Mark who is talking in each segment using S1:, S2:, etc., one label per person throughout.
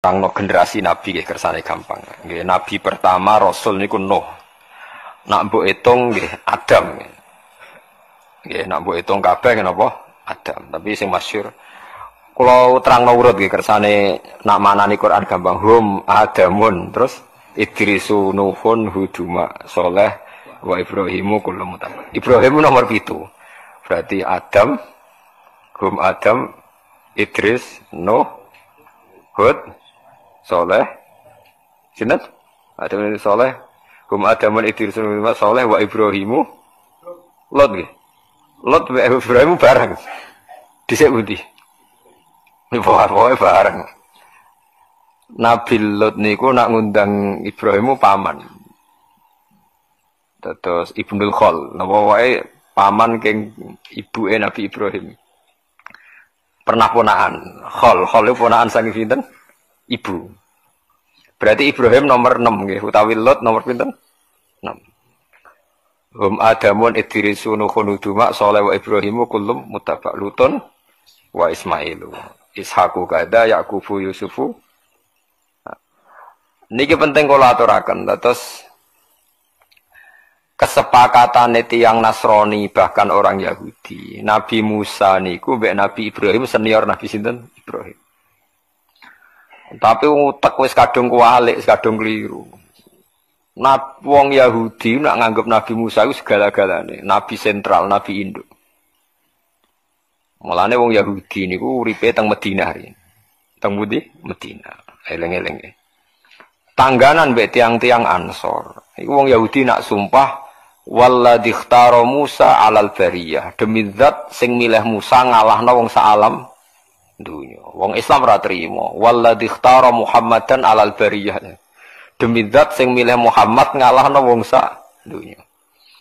S1: Orang no generasi nabi nggih kersane gampang. Nggih nabi pertama rasul niku Nuh. Nak mbok hitung nggih Adam. Nggih nak mbok hitung kabeh napa? Adam. Tapi sing masyhur kula terangno urut nggih kersane nak manani Quran gampang hum Adamun terus Idrisu Nuhun Huduma Soleh wa Ibrahimu kullu mutabak. Ibrahim nomor pitu. Berarti Adam hum Adam Idris Nuh Hud soleh. Sinten ada ini soleh? Kum adaman idris soleh wa ibrahimu? Lot nggih. Lot wa ibrahimu bareng. Dhisik pundi? Pokoke bareng. Nabi Lot niku nak ngundang Ibrahimu paman. Terus Ibnul Khol, napa wae paman keng ibuke Nabi Ibrahim. Pernah ponaan, Khol, Khol itu ponaan saking sinten? Ibu. Berarti Ibrahim nomor 6 nggih, utawi Lot nomor pinten? 6. Hum Adamun Idrisu Nuhun Uduma Soleh wa Ibrahimu kullum mutabak Luton wa Ismailu. Ishaku kada Yakubu Yusufu. Niki penting kula aturaken. Terus kesepakatan yang Nasrani bahkan orang Yahudi. Nabi Musa niku mbek Nabi Ibrahim senior Nabi sinten? Ibrahim. Tapi utek wis kadung kualik, kadung keliru. Nab wong Yahudi nak nganggep Nabi Musa itu segala-galane, nabi sentral, nabi induk. Mulane wong Yahudi niku uripe teng Madinah hari. Teng budi Madinah. Eleng-eleng. Tangganan mbek tiang-tiang Ansor. Iku wong Yahudi nak sumpah walladzi ikhtara Musa alal bariyah. Demi zat sing milih Musa ngalahno wong saalam dunia. Wong Islam ora trimo. Walladzi ikhtara Muhammadan alal bariyah. Demi zat sing milih Muhammad ngalahno wong sak dunia.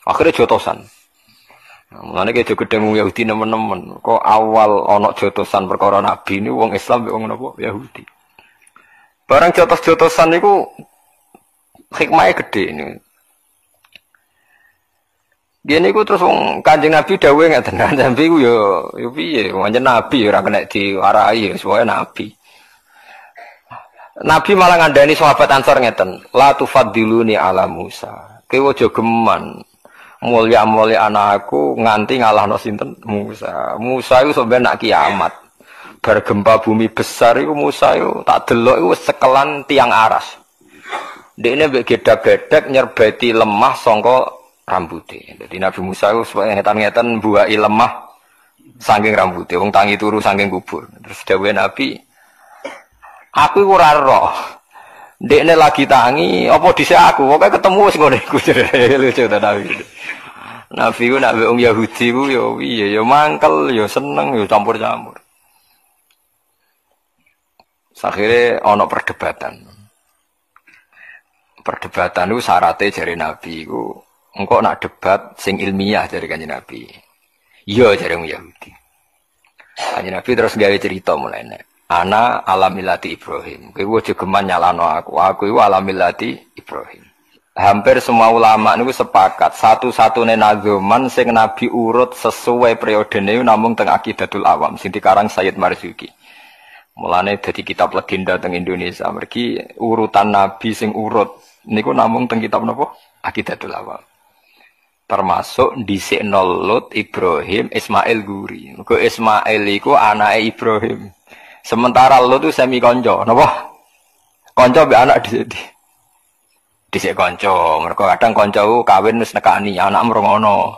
S1: Akhirnya jotosan. Nah, Mulane ki gedeng wong Yahudi nemen-nemen. Kok awal ana jotosan perkara nabi ini wong Islam wong napa Yahudi. Barang jotos-jotosan niku hikmahnya gede ini. Dia niku terus wong Kanjeng Nabi dawuh ngaten. Nabi ku yo yo piye? Wong nabi ora kena diwarai sesuai nabi. Nabi malah ngandani sahabat Ansor ngeten, la tufaddiluni ala Musa. Kowe aja geman mulya-mulya anakku nganti ngalahno sinten Musa. Musa iku sampe nak kiamat. Bar gempa bumi besar iku Musa iku tak delok iku sekelan tiang aras. Dekne mbek gedak-gedek nyerbeti lemah sangka rambutnya. Jadi Nabi Musa itu ngetan-ngetan buai lemah saking rambutnya. Wong tangi turu saking kubur. Terus dawe Nabi, aku ora roh. Dekne lagi tangi, apa dhisik aku? Pokoke ketemu wis ngene iku lucu ta Nabi. Nabi ku nak wong Yahudi ku ya piye ya mangkel ya seneng ya campur-campur. Akhirnya ono perdebatan. Perdebatan itu syaratnya dari Nabi itu engkau nak debat sing ilmiah dari kanjeng Nabi. Iya dari Yahudi. Kanjeng Nabi terus gawe cerita mulai Ana alamilati Ibrahim. Kowe aja geman nyalano aku. Aku itu alamilati Ibrahim. Hampir semua ulama niku sepakat satu-satunya nazoman sing Nabi urut sesuai periode ini namun teng akidatul awam sing dikarang Sayyid Marzuki. Mulane dadi kitab legenda teng Indonesia. Mergi urutan Nabi sing urut niku namung teng kitab napa? Akidatul awam termasuk di Lut Ibrahim Ismail Guri. Ke Ismail iku anake Ibrahim. Sementara Lut itu semi konco, napa? Konco be anak di sini. Dhisik konco, mereka kadang konco kawin wis nekani anak mrongono.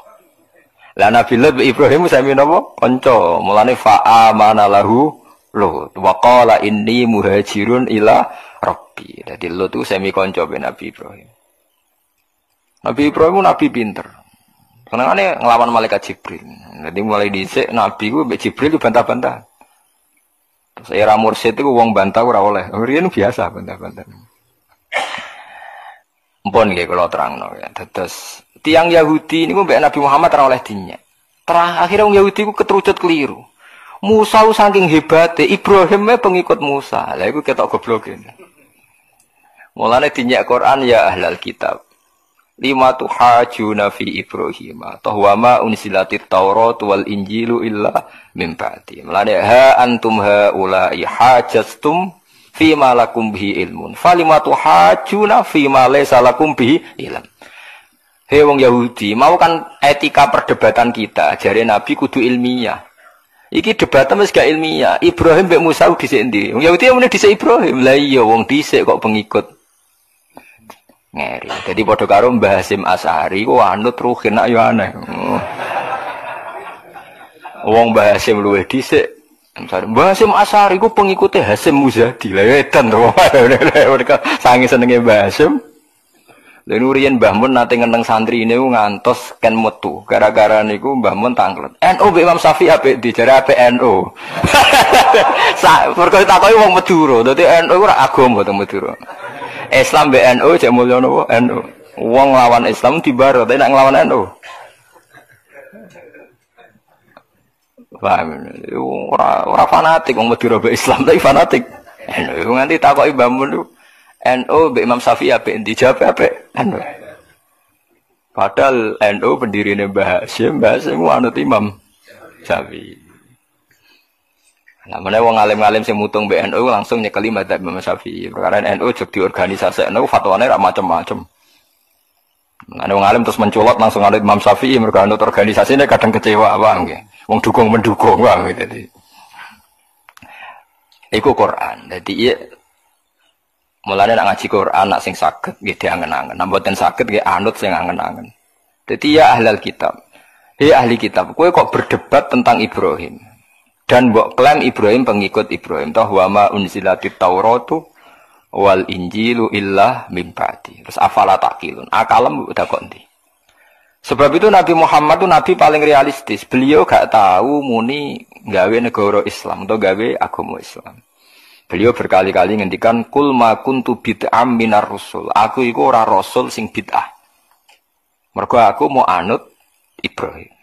S1: Lah Nabi Lut Ibrahim semi napa? Konco. Mulane fa amana lahu Lut. Wa inni muhajirun ila Rabbi. Jadi Lut itu semi konco be Nabi Ibrahim. Nabi Ibrahim Nabi pinter. Ini ngelawan malaikat Jibril. Jadi mulai dicek Nabi gue Jibril itu bantah-bantah. Terus era mursyid itu uang bantah ora oleh. Riyen biasa bantah-bantah. Mpun kalau terang no, ya. Terus tiang Yahudi ini gue Nabi Muhammad ora oleh dinya. Terah akhirnya orang Yahudi gue keterucut keliru. Musa saking hebatnya, Ibrahim pengikut Musa. Lah iku ketok goblok ini. Mulane dinyak Quran ya ahlal kitab lima tuhajuna fi Ibrahim atau wama unsilatit Taurat wal Injilu illa min ba'di. Ha antum ha ulai hajastum fima lakum bihi ilmun. Falima tuhajuna fima laysa lakum ilm. Hei wong Yahudi, mau kan etika perdebatan kita, jari Nabi kudu ilmiah. Iki debatnya masih gak ilmiah. Ibrahim mbek Musa dhisik ndi? Wong Yahudi yang dhisik Ibrahim. Lah iya wong dhisik kok pengikut. Ngeri. Jadi padha karo Mbah Hasim Asari ku anut ruhin nak yo aneh. Wong Mbah Hasim luwih dhisik. Mbah Hasim Asari ku pengikutnya Hasim Muzadi. Lah edan to. Mereka sangi senenge Mbah Hasim. Lalu riyen Mbah Mun nate ngeneng santri ini ngantos ken metu. Gara-gara niku Mbah Mun tanglet. NU Mbak Imam Syafi'i apik dijare apik NU. Sa perkara takoki wong Madura. Dadi NU ora agama to Madura. Islam NU cek mulya napa NU. Wong lawan Islam dibaro tapi nek nglawan NU. Paham? Ora ora fanatik wong Madura mbek Islam tapi fanatik. NU nganti takoki Mbah Mun NU Mbak Imam Syafi'i apa yang dijawab apa? NU. Padahal NU pendiri ini Mbah Hasyim, Mbah Hasyim anut Imam Syafi'i. Nah, mana wong alim-alim sing mutung BNU langsung nyekeli madzhab Imam Syafi'i. Perkara NU jek organisasi NU fatwane ra macam-macam. Nah, wong alim terus mencolot langsung anut Imam Syafi'i mergo anut organisasi ini kadang kecewa apa nggih. Wong dukung mendukung bang gitu. Iku Quran. Jadi iya Mulane nak ngaji Quran nak sing saged nggih diangen-angen. Nak mboten saged nggih anut sing angen-angen. Dadi ya ahlal kitab. Hei ahli kitab, kowe kok berdebat tentang Ibrahim. Dan mbok klaim Ibrahim pengikut Ibrahim. Toh wa ma unzilatit Tauratu wal Injilu illa mim ba'di. Terus afala takilun. Akalem udah. Sebab itu Nabi Muhammad itu Nabi paling realistis. Beliau gak tahu muni gawe negara Islam atau gawe agama Islam. Beliau berkali-kali ngendikan kul ma kuntu bid'am minar rusul. Aku iku ora rasul sing bid'ah. Mergo aku mau anut Ibrahim.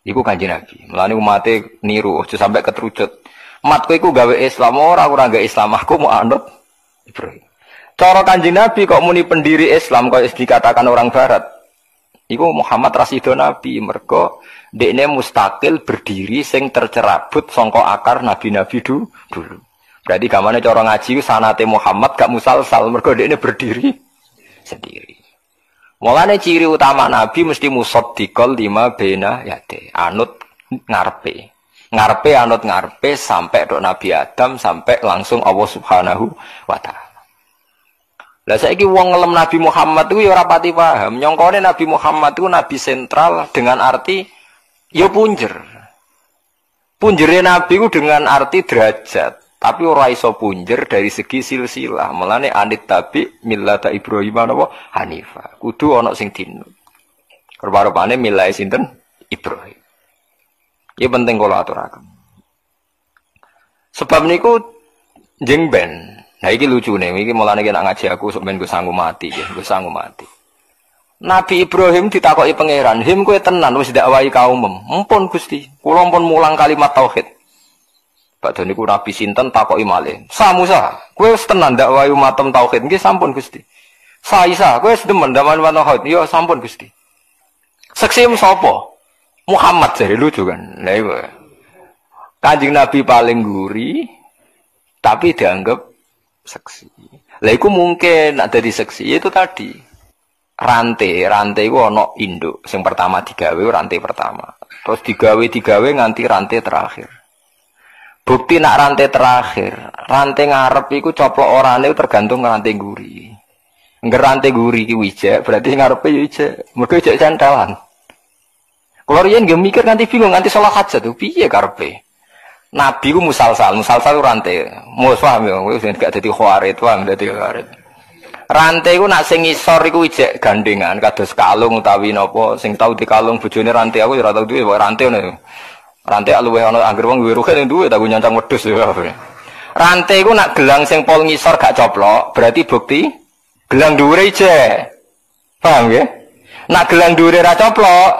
S1: Iku kanji Nabi. Mulane umate niru aja sampai keterucut. Matku iku gawe Islam ora ora gawe Islam aku mau anut Ibrahim. Cara kanji Nabi kok muni pendiri Islam kok dikatakan orang barat. Iku Muhammad Rasido Nabi mergo dekne mustakil berdiri sing tercerabut songko akar nabi-nabi dulu. Berarti gamane cara ngaji sanate Muhammad gak musalsal mergo ini berdiri sendiri. Mulane ciri utama Nabi mesti musaddiqal lima bena yate, anut ngarepe. Ngarepe anut ngarepe sampai dok Nabi Adam sampai langsung Allah Subhanahu wa taala. Lah saiki wong ngelem Nabi Muhammad itu ya ora pati paham. Nyongkone Nabi Muhammad itu nabi sentral dengan arti ya punjer. Punjere Nabi itu dengan arti derajat. Tapi ora iso punjer dari segi silsilah. Mulane anit tapi millata Ibrahim napa Hanifah. Kudu ana sing dinut. Rupa-rupane milai sinten Ibrahim. Ini penting kalau aturaken. Sebab niku jeng ben. Nah iki lucu nih, iki mulane nak ngaji aku ben gue sanggup mati, ya, gue sanggup mati. Nabi Ibrahim ditakoki pangeran, "Him kowe tenan wis dakwahi kaum Mumpun Gusti, kula pun mulang kalimat tauhid." Pak Doni ku Nabi Sinten takoki malih. Sa Musa, wis tenan ndak wayu matem tauhid nggih sampun Gusti. Sa Isa, wis demen ndak wayu tauhid? Yo ya, sampun Gusti. Seksi sapa? Muhammad jadi lucu kan. Lah iku. Kanjeng Nabi paling guri tapi dianggap seksi. Lah iku mungkin ada di seksi itu tadi. Rantai, rantai itu ono induk. Yang pertama digawe rantai pertama. Terus digawe digawe nganti rantai terakhir. Bukti nak rantai terakhir, rantai ngarep iku coplok orane tergantung rantai guri. Nggak rantai guri ki wijek, berarti ngarepe yo wijek. Mergo wijek centelan. Kalau riyen nggak mikir nanti bingung nanti salah hajat tuh piye karepe. Nabi ku musalsal, musalsal rantai. Mau paham ya, wis gak dadi khawarit, paham dadi khawarit. Rantai ku nak sing isor iku wijek gandengan kados kalung utawi napa sing tau dikalung bojone rantai aku ya ora tau duwe rantai ngono. Rantai luwih ana anggere wong duwe rugen duwe tak nyancang wedhus ya. Rantai ku nak gelang sing pol ngisor gak coplok, berarti bukti gelang dhuwure ije. Paham ya? Nak gelang dhuwure ra coplok,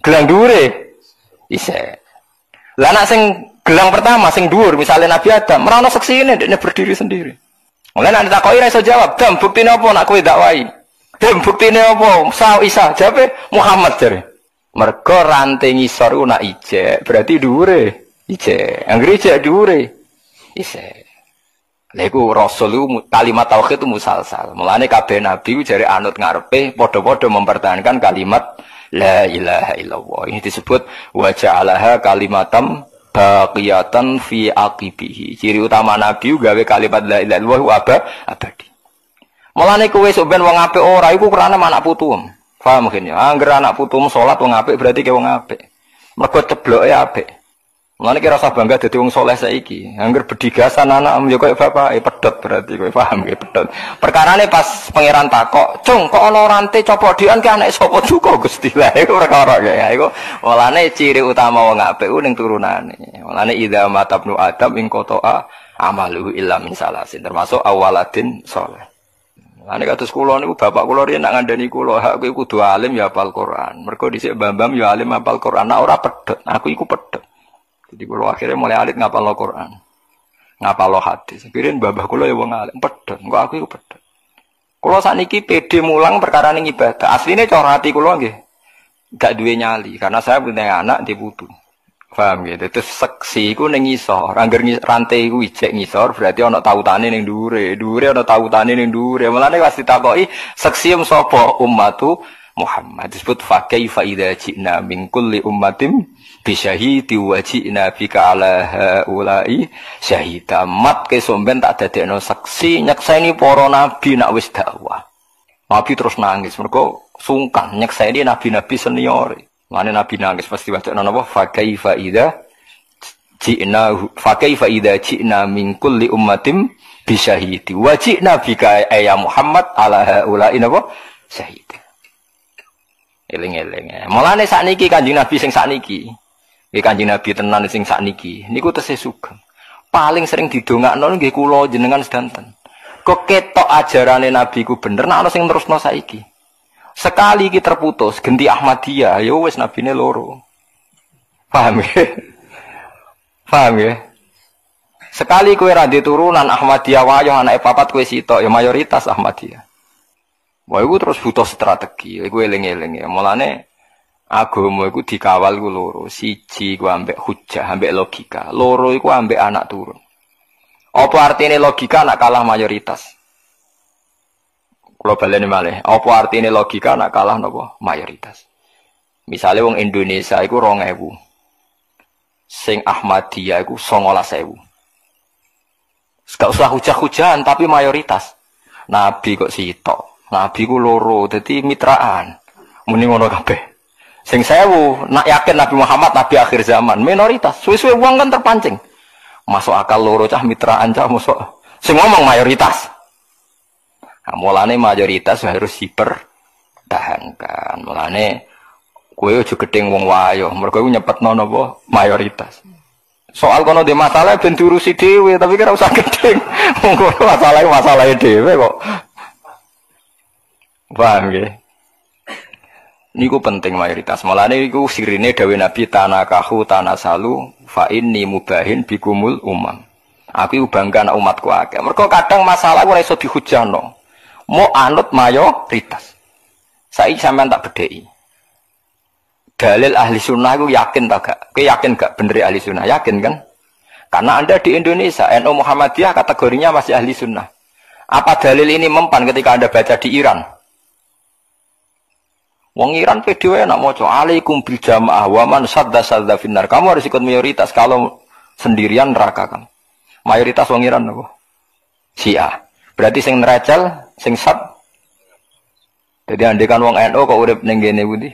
S1: gelang dhuwure ise. Lah nak sing gelang pertama sing dhuwur misalnya Nabi Adam, ora ono seksine dekne berdiri sendiri. Mulai nak ditakoki ra iso jawab, "Dam, buktine apa nak kowe dakwai?" "Dam, buktine apa?" Sa Isa, jawabe Muhammad jare. Mergo rantai ngisor ku nak ijek, berarti dhuwure ijek. Anggere ijek dhuwure ijek. Iku rasul iku kalimat tauhid itu musalsal. Mulane kabeh nabi jare anut ngarepe padha-padha mempertahankan kalimat la ilaha illallah. Ini disebut wa ja'alaha kalimatam baqiyatan fi aqibihi. Ciri utama nabi gawe kalimat la ilaha illallah wa abadi. Mulane kowe sok ben wong apik ora iku kerana anak putumu. Paham mungkin ya? Angger anak putumu salat wong apik berarti ke wong apik. Mergo cebloke apik. Mulane kira rasa bangga dadi wong soleh saiki. Angger bedigasan anak yo koyo bapak, eh pedot berarti kowe paham ge pedot. Perkarane pas pangeran takok, "Cung, kok ana rante copot dian ki anak sapa juga Gusti?" Lah iku perkara ya. Iku mulane ciri utama wong apik ning turunane. Mulane idza matabnu adam ing qata'a amaluhu illa min salasin termasuk awaladin soleh. Ane kados kula niku bapak kula riyen nak ngandani kula, hak kowe kudu alim ya hafal Quran. Mergo dhisik Bambam ya alim hafal Quran. Nah ora pedhot, aku iku pedhot. Jadi kalau akhirnya mulai alit ngapal Quran, ngapal hadis. Pikirin babah kulo ya wong alim, pedot. Enggak aku itu pedot. Kulo saat niki pede mulang perkara ini ibadah. Aslinya cara hati kulo nggih, gak duwe nyali. Karena saya punya anak di putu. Paham gitu. Terus seksi ku neng ngisor. Angger rantai ku ijek ngisor berarti ana tautane ning dhuwure. Dhuwure ana tautane ning dhuwure. Mulane pas ditakoki seksi um sapa ummatu Muhammad disebut fa kaifa idza ji'na min kulli ummatin bisyahidi wajina bika ala haulai syahida mat ke somben tak dadekno saksi nyekseni para nabi nak wis dakwah nabi terus nangis mergo sungkan nyekseni nabi-nabi senior mana nabi nangis pasti baca napa fa kaifa idza ji'na fa kaifa idza ji'na min kulli ummatin bisyahidi wajina bika ya Muhammad ala haulai napa syahida Eling-eling. Mulane sakniki Kanjeng Nabi sing sakniki. Nggih Kanjeng Nabi tenan sing sakniki. Niku tesih sugeng. Paling sering didongakno nggih kula jenengan sedanten. Kok ketok ajarane Nabi ku bener nek ana sing terusno saiki. Sekali iki terputus genti Ahmadiyah, ya wis nabine loro. Paham ya? Paham ya? Sekali kue radhi turunan Ahmadiyah wayo anak papat kue sitok ya mayoritas Ahmadiyah. Wah, itu terus butuh strategi. Iku eling-eling ya. Mulane agama iku dikawal ku loro. Siji ku ambek hujah, ambek logika. Loro iku ambek anak turun. Apa artinya logika nak kalah mayoritas? Kalau baleni malih, apa artinya logika nak kalah nopo mayoritas? Misalnya wong Indonesia iku rong ewu. Sing Ahmadiyah iku songolas ewu. Gak usah hujah-hujahan tapi mayoritas. Nabi kok sitok. Nabi ku loro, jadi mitraan. Muni ngono kabeh. Sing sewu, nak yakin Nabi Muhammad Nabi akhir zaman, minoritas. Suwe-suwe uang kan terpancing. Masuk akal loro cah mitraan cah masuk. Sing ngomong mayoritas. Nah, mulane mayoritas harus dipertahankan. Mulane kue aja gedeng wong wayo, mergo nyepetno napa mayoritas. Soal kono di masalah ben diurusi dhewe, tapi kira usah gedeng. Wong kono masalah masalah dhewe kok. Paham ya? Niku penting mayoritas. Malah niku sirine dawe Nabi tanakahu tanasalu fa inni mubahin bikumul umam. Aku bangga anak umatku akeh. Mergo kadang masalah ora iso dihujano. Mau anut mayoritas. Saiki sampean tak bedheki. Dalil ahli sunnah aku yakin tak gak? Kowe yakin gak bener ahli sunnah? Yakin kan? Karena Anda di Indonesia, NU Muhammadiyah kategorinya masih ahli sunnah. Apa dalil ini mempan ketika Anda baca di Iran? Wong Iran PDW nak mau alaikum bil jamaah waman sadda sadda finar. Kamu harus ikut mayoritas. Kalau sendirian neraka kan. Mayoritas wong Iran apa? Syiah. Berarti sing nerajal, sing sad. Jadi andekan wong NU kok urip ning gene budi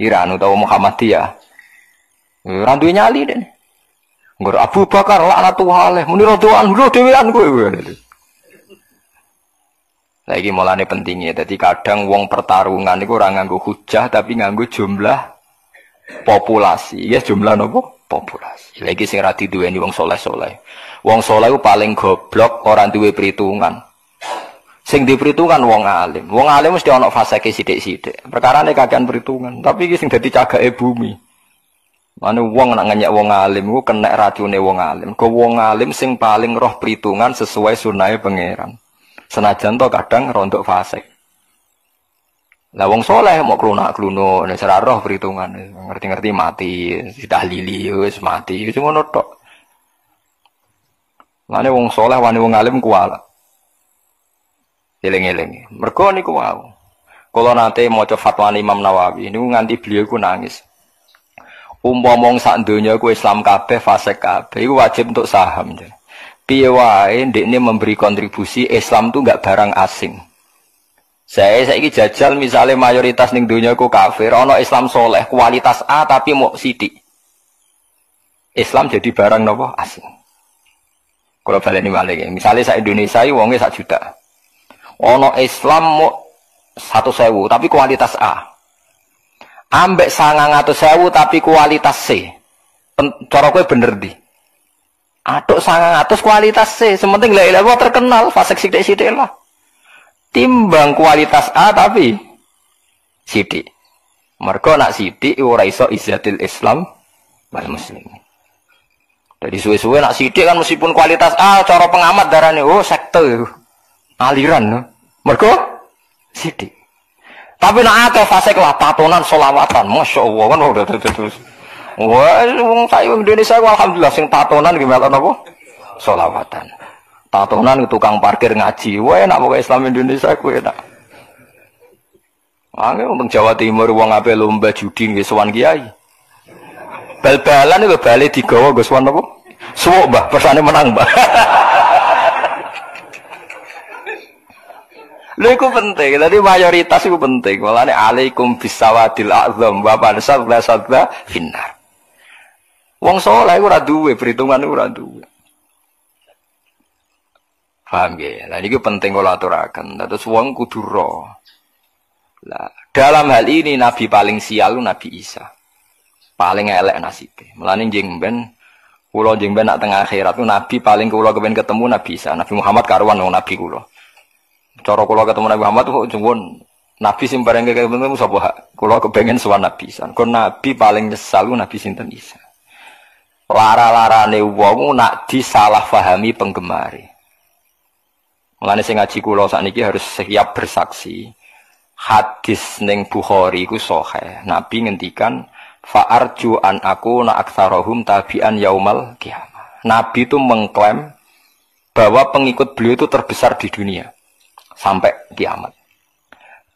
S1: Iran utawa Muhammadiyah. Randu nyali deh. Nggur Abu Bakar laknatullah alaih muni radhiyallahu anhu dhewean kowe. Lagi mulane pentingnya. Jadi kadang wong pertarungan itu orang nganggu hujah tapi nganggu jumlah populasi. Ya jumlah nopo populasi. Lagi sing rati ini wong soleh soleh. Wong soleh itu paling goblok orang duwe perhitungan. Sing di perhitungan wong alim. Wong alim mesti ono fase ke sidik sidik. Perkara ini kagian perhitungan. Tapi sing jadi cagak bumi. Mana wong nak nganyak wong alim, ku kena racune wong alim. Kau wong alim sing paling roh perhitungan sesuai sunai pangeran. Senajan to kadang rontok fasik. Lah wong soleh mau klunak-kluno nek ora roh perhitungan, ngerti-ngerti mati, sudah lili mati, wis ngono. Mane wong soleh wani wong alim kuala. Eling-eling. Mergo niku wau. Kula nate maca fatwa Imam Nawawi niku nganti beliau ku nangis. Umpama sak donya ku Islam kabeh fasik kabeh iku wajib untuk saham. Piye wae ndekne memberi kontribusi Islam tuh enggak barang asing. Saya saiki jajal misalnya mayoritas ning donya ku kafir, ana Islam soleh kualitas A tapi mau sidik. Islam jadi barang nopo asing. Kalau balik ini balik, misalnya saya Indonesia, wongnya satu juta. Ono Islam mau satu sewu, tapi kualitas A. Ambek sangang atau sewu, tapi kualitas C. Kue bener di. Aduk sangang atus kualitas C. Sementing lah ilah terkenal, fasek sidik sidik lah. Timbang kualitas A tapi sidik. Mereka nak sidik, ora iso Islam wal muslimin. Jadi suwe-suwe nak sidik kan meskipun kualitas A, cara pengamat darahnya, oh sekte, aliran. Mereka sidik. Tapi nak ada fase lah tatonan solawatan, masya Allah kan udah terus. Wah, wong saya Indonesia, alhamdulillah sing tatonan gimana apa? Solawatan. Tatonan tukang parkir ngaji, wah enak mau Islam Indonesia, aku enak. Angin untuk Jawa Timur, wong apa lomba judi nggih sowan kiai. Bal-balan itu balik digawa Gus Wan apa? Suwuk Mbah, persane menang Mbah. Lha iku penting, tadi mayoritas itu penting. Walane alaikum bisawadil azam wa pansab la sadla finnar. Wong saleh ora duwe perhitungan ora duwe. Paham ya? Lah ini penting kalau aturakan. Terus wong kudu Lah, dalam hal ini nabi paling sial Nabi Isa paling elek nasibnya. Mulane jeng ben kula jeng ben nak tengah akhirat nabi paling kula kepen ketemu Nabi Isa. Nabi Muhammad karuan wong nabi kula. Cara kula ketemu Nabi Muhammad kok Nabi sing bareng ketemu sapa kula kepengen sowan Nabi. Kon nabi paling nyesal Nabi sinten Isa. Lara-larane wong nak disalah fahami penggemari. Mulane sing ngaji kula sakniki harus siap bersaksi. Hadis ning Bukhari iku sahih. Nabi ngendikan Fa'arju an aku na aksarohum tabi'an yaumal kiamah. Nabi itu mengklaim bahwa pengikut beliau itu terbesar di dunia sampai kiamat.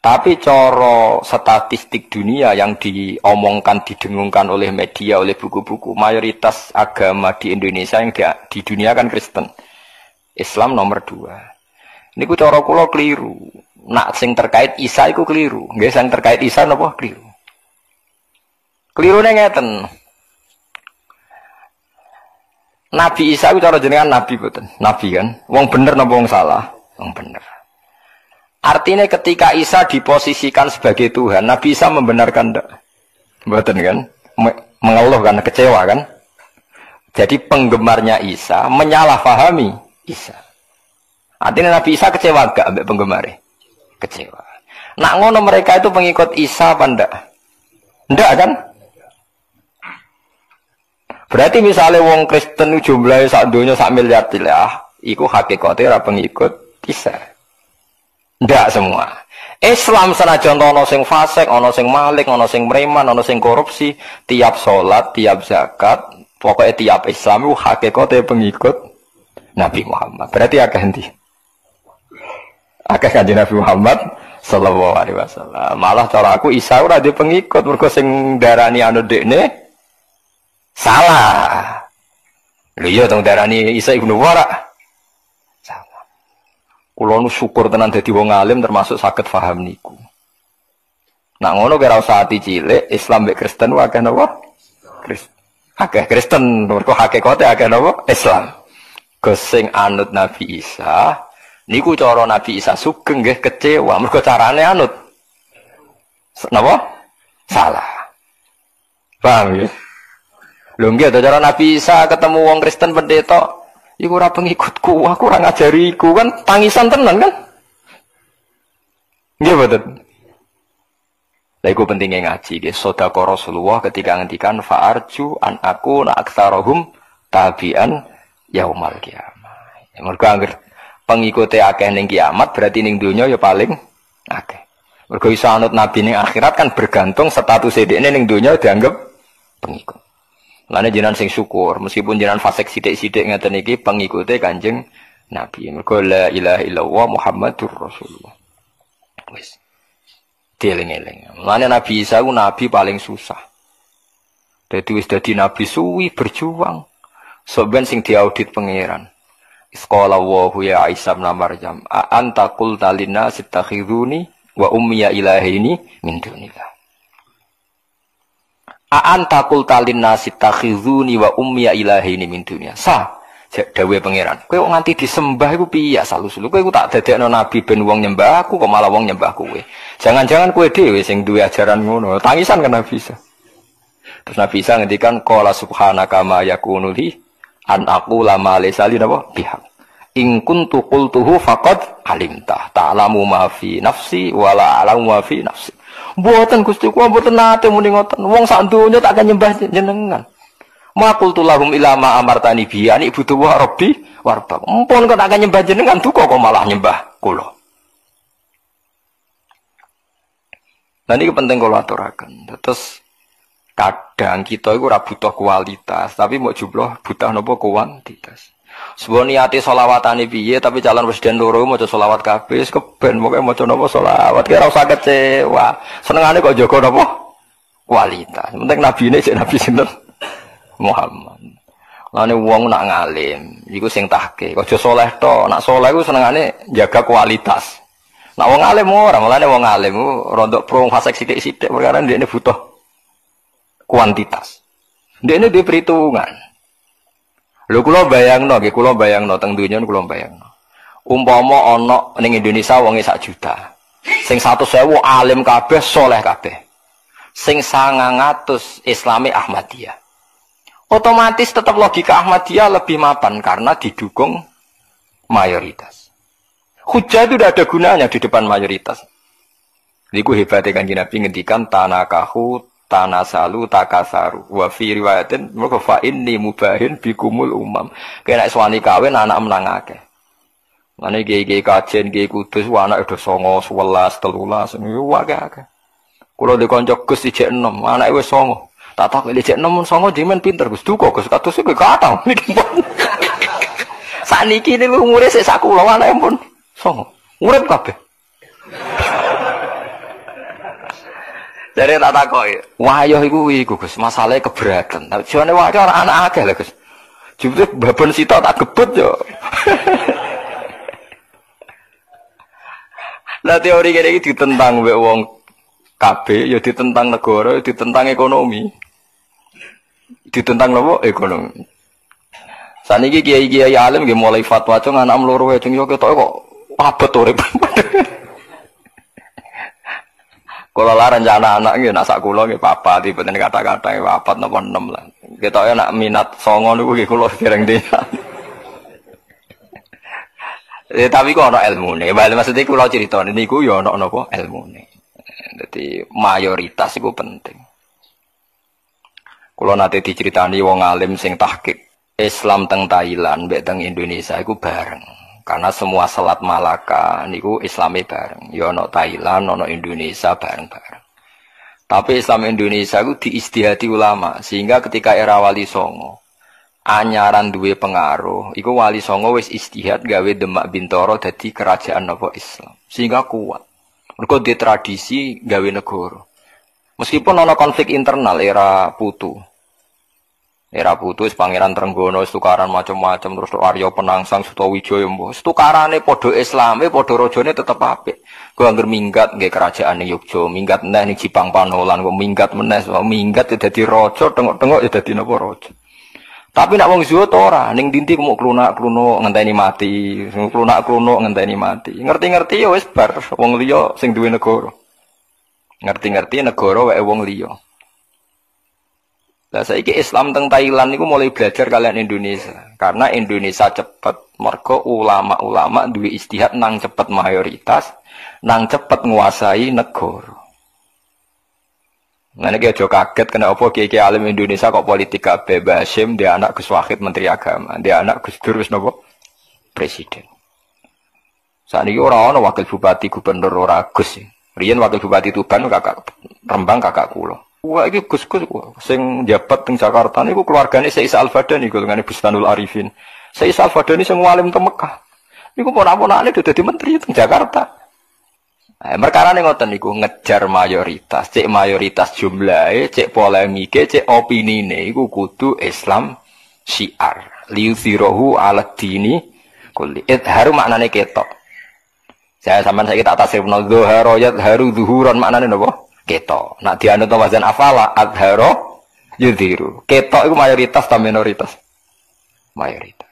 S1: Tapi coro statistik dunia yang diomongkan, didengungkan oleh media, oleh buku-buku, mayoritas agama di Indonesia yang di, di dunia kan Kristen. Islam nomor dua. Ini ku coro kulo keliru. Nak sing terkait Isa itu keliru. Nggak sing terkait Isa nopo keliru. Keliru ngeten. Nabi Isa itu cara jenengan nabi betul. Nabi kan. Wong bener napa wong salah? Wong bener. Artinya ketika Isa diposisikan sebagai Tuhan, Nabi Isa membenarkan ndak? Betul kan? Mengeluh kan, kecewa kan? Jadi penggemarnya Isa menyalahfahami Isa. Artinya Nabi Isa kecewa gak ambek penggemar? Kecewa. Nak ngono mereka itu pengikut Isa apa ndak? Ndak kan? Berarti misalnya wong Kristen jumlahnya sak dunia sak miliar tilah, iku hakikatnya pengikut Isa. Ndak semua. Islam senajan ono sing fasik, ono sing malik, ono sing preman, ono sing korupsi, tiap sholat, tiap zakat, pokoknya tiap Islam itu hakikatnya pengikut Nabi Muhammad. Berarti agak henti. Agak kanjeng Nabi Muhammad sallallahu alaihi wasallam. Malah cara aku Isa ora di pengikut mergo sing darani anu dekne Salah. Lho iya dong darani Isa ibnu Wara. Kulo syukur tenan dadi wong alim termasuk sakit faham niku. Nak ngono kira usah ati cilik Islam mek Kristen wae napa? Kristen. Akeh Kristen mergo hakikate akeh napa? Islam. Gesing anut Nabi Isa niku cara Nabi Isa sugeng nggih kecewa mergo carane anut. Napa? Salah. Paham ya? Lho nggih cara Nabi Isa ketemu wong Kristen pendeta, iku ora pengikutku, aku ora ngajariku kan tangisan tenan kan? Nggih betul. Lah iku pentingnya ngaji nggih sedekah Rasulullah ketika ngendikan fa'arju an aku na aktsarohum tabian yaumal kiamah. Ya, mergo angger pengikuti akeh ning kiamat berarti ning donya ya paling akeh. Mergo iso anut nabi ning akhirat kan bergantung status dhekne ning donya dianggap pengikut. Lane jinan sing syukur, meskipun jinan fasik sithik-sithik ngeten iki pengikute Kanjeng Nabi. Mergo la ilaha illallah Muhammadur Rasulullah. Wis. Dieling-eling. Lane Nabi Isa nabi paling susah. Dadi wis dadi nabi suwi berjuang. Soben sing diaudit pangeran. Iskola wa ya Isa bin Maryam, a anta qulta wa ummiya ilahini min dunillah. Aan takul talin nasi takhizuni wa ummiya ini min dunia. Sa, dawe pangeran. Kowe nganti disembah iku piye salu-sulu. Kowe tak dadekno nabi ben wong nyembah aku kok malah wong nyembah kowe. Jangan-jangan kowe dhewe sing duwe ajaran ngono. Tangisan kan Nabi Isa. Terus Nabi Isa ngendikan qala subhanaka ma yakunu li an aku lama lesali napa pihak. In kuntu qultuhu faqad alimta ta'lamu ma fi nafsi wala a'lamu ma fi nafsi. Mboten Gusti kula mboten nate muni ngoten. Wong sak tak akan nyembah jenengan. Ma qultu lahum ila ma amartani bi ani butuh wa rabbi warba. Mumpun kok tak nyembah jenengan duka kok malah nyembah kula. Nah ini penting kalau aturakan. Terus kadang kita itu butuh kualitas, tapi mau jumlah butuh nopo kuantitas. Sebuah niati solawatan piye tapi calon presiden loro mau solawat kabeh keben pokoknya mau nopo solawat kira usah kecewa senengane kok jogo nopo kualitas penting nabi ini cek nabi sinten Muhammad Lane wong nak ngalim, iku sing tahke. Aja soleh to, nak soleh iku senengane jaga kualitas. Nak wong alim ora, mulane wong alim rontok pro fasek sithik-sithik perkara ini butuh kuantitas. Dia ini perhitungan. Lho kula bayangno nggih kula bayangno teng donya kula bayangno. Umpama ana ning Indonesia wonge sak juta. Sing 100.000 alim kabeh, soleh kabeh. Sing 900 Islami Ahmadiyah. Otomatis tetap logika Ahmadiyah lebih mapan karena didukung mayoritas. Hujah itu tidak ada gunanya di depan mayoritas. Iku hebatnya kan Nabi ngendikan tanah kahut tanasalu takasaru wa fi riwayatin mergo fa inni mubahin bikumul umam kena suami kawin anak menang akeh Mane gege kajen gege kudus anak udah songo sewelas telulas ini wae akeh. Kulo di konco Gus ijek enom, anak wis songo. Tak tak ijek enom songo jimen pinter Gus duka Gus kados iki kata. Saniki niku umure sik sakula pun songo. Urip kabeh. Jadi tak takoi, wayo iku iku Gus, masalahnya keberatan. Tapi jane wayo ora anak akeh lah Gus. Jebule babon sita tak gebut yo. Lah teori kene iki ditentang mbek wong KB, ya ditentang negara, ya ditentang ekonomi. Ditentang nopo? Ekonomi. Saniki kiai-kiai alim nggih mulai fatwa cung anak loro wae cung yo ketok kok abot urip. Kalau lah rencana anak gitu, nak sakulo gitu papa tiba tiba kata-kata gitu papat nopo enam lah. Kita ya nak minat songo niku gitu kulo dereng dia. Ya, tapi kok ono ilmu nih. Balik maksudnya kulo cerita ini ku ya ono nopo ilmu nih. Jadi mayoritas itu penting. Kulo nanti diceritani wong alim sing tahkik Islam teng Thailand, mbek teng Indonesia itu bareng. Karena semua selat Malaka niku Islami bareng. Ya Thailand, ono Indonesia bareng-bareng. Tapi Islam Indonesia itu diistihati ulama sehingga ketika era Wali Songo anyaran duwe pengaruh, iku Wali Songo wis istihad gawe Demak Bintoro dadi kerajaan nopo Islam sehingga kuat. Mergo di tradisi gawe negara. Meskipun ono konflik internal era Putu, Era putus pangeran Trenggono tukaran macam-macam terus Aryo Penangsang Sutowijoyo mbok. Tukarane padha Islame padha rajane tetep apik. Gue anggar minggat nggih kerajaan ning Yogyakarta, minggat neh ning Jipang Panolan, kok minggat meneh, minggat ya dadi raja, tengok-tengok ya dadi napa raja. Tapi nak wong zuhud ora, ning dinti kemuk klunak-kluno ngenteni mati, klunak-kluno ngenteni mati. Ngerti-ngerti ya wis bar wong liya sing duwe negara. Ngerti-ngerti negara wae wong liya. Lah saiki Islam teng Thailand niku mulai belajar kalian Indonesia. Karena Indonesia cepet mergo ulama-ulama duwe istihad nang cepet mayoritas, nang cepet nguasai negara. Nah, ini aja kaget kenapa kiai alim Indonesia kok politik kabeh Basim dia anak Gus Wahid Menteri Agama, dia anak Gus Dur wis Presiden. Saat ini orang orang wakil bupati gubernur ora Gus. Rian wakil bupati Tuban kakak Rembang kakak kulo. Wah, ini gus-gus, sing jabat teng Jakarta niku keluargane Isa Al-Fadani golongane Bustanul Arifin. Isa Al-Fadani sing alim teng Mekah. Niku ponak-ponakane udah dadi menteri teng Jakarta. Eh, perkara nih ngoten niku ngejar mayoritas, cek mayoritas jumlahnya, cek polemike, cek opini nih, iku kudu Islam syiar. Liu zirohu alat dini kuli. haru maknane ketok. Saya sampean saya kita atas sebno zuharo yat haru zuhuron maknane nopo? Keto. Nak dianut wazan afala adharo yudhiru. Keto itu mayoritas atau minoritas? Mayoritas.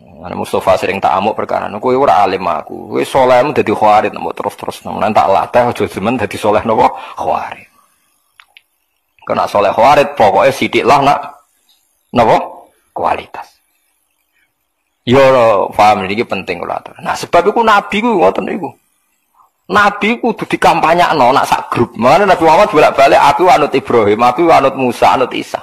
S1: Mana Mustafa sering tak amuk perkara, kowe ora alim aku, kowe soleh mu dadi khawarid mau terus-terus namun tak latih aja jemen dadi soleh napa khawarid. Kena soleh khawarid pokoknya sidik lah nak napa kualitas. Yo paham ini penting kula Nah sebab iku nabi ku ngoten niku. Nabi kudu dikampanyakno nak sak grup. Mana Nabi Muhammad bolak-balik aku anut Ibrahim, aku anut Musa, anut Isa.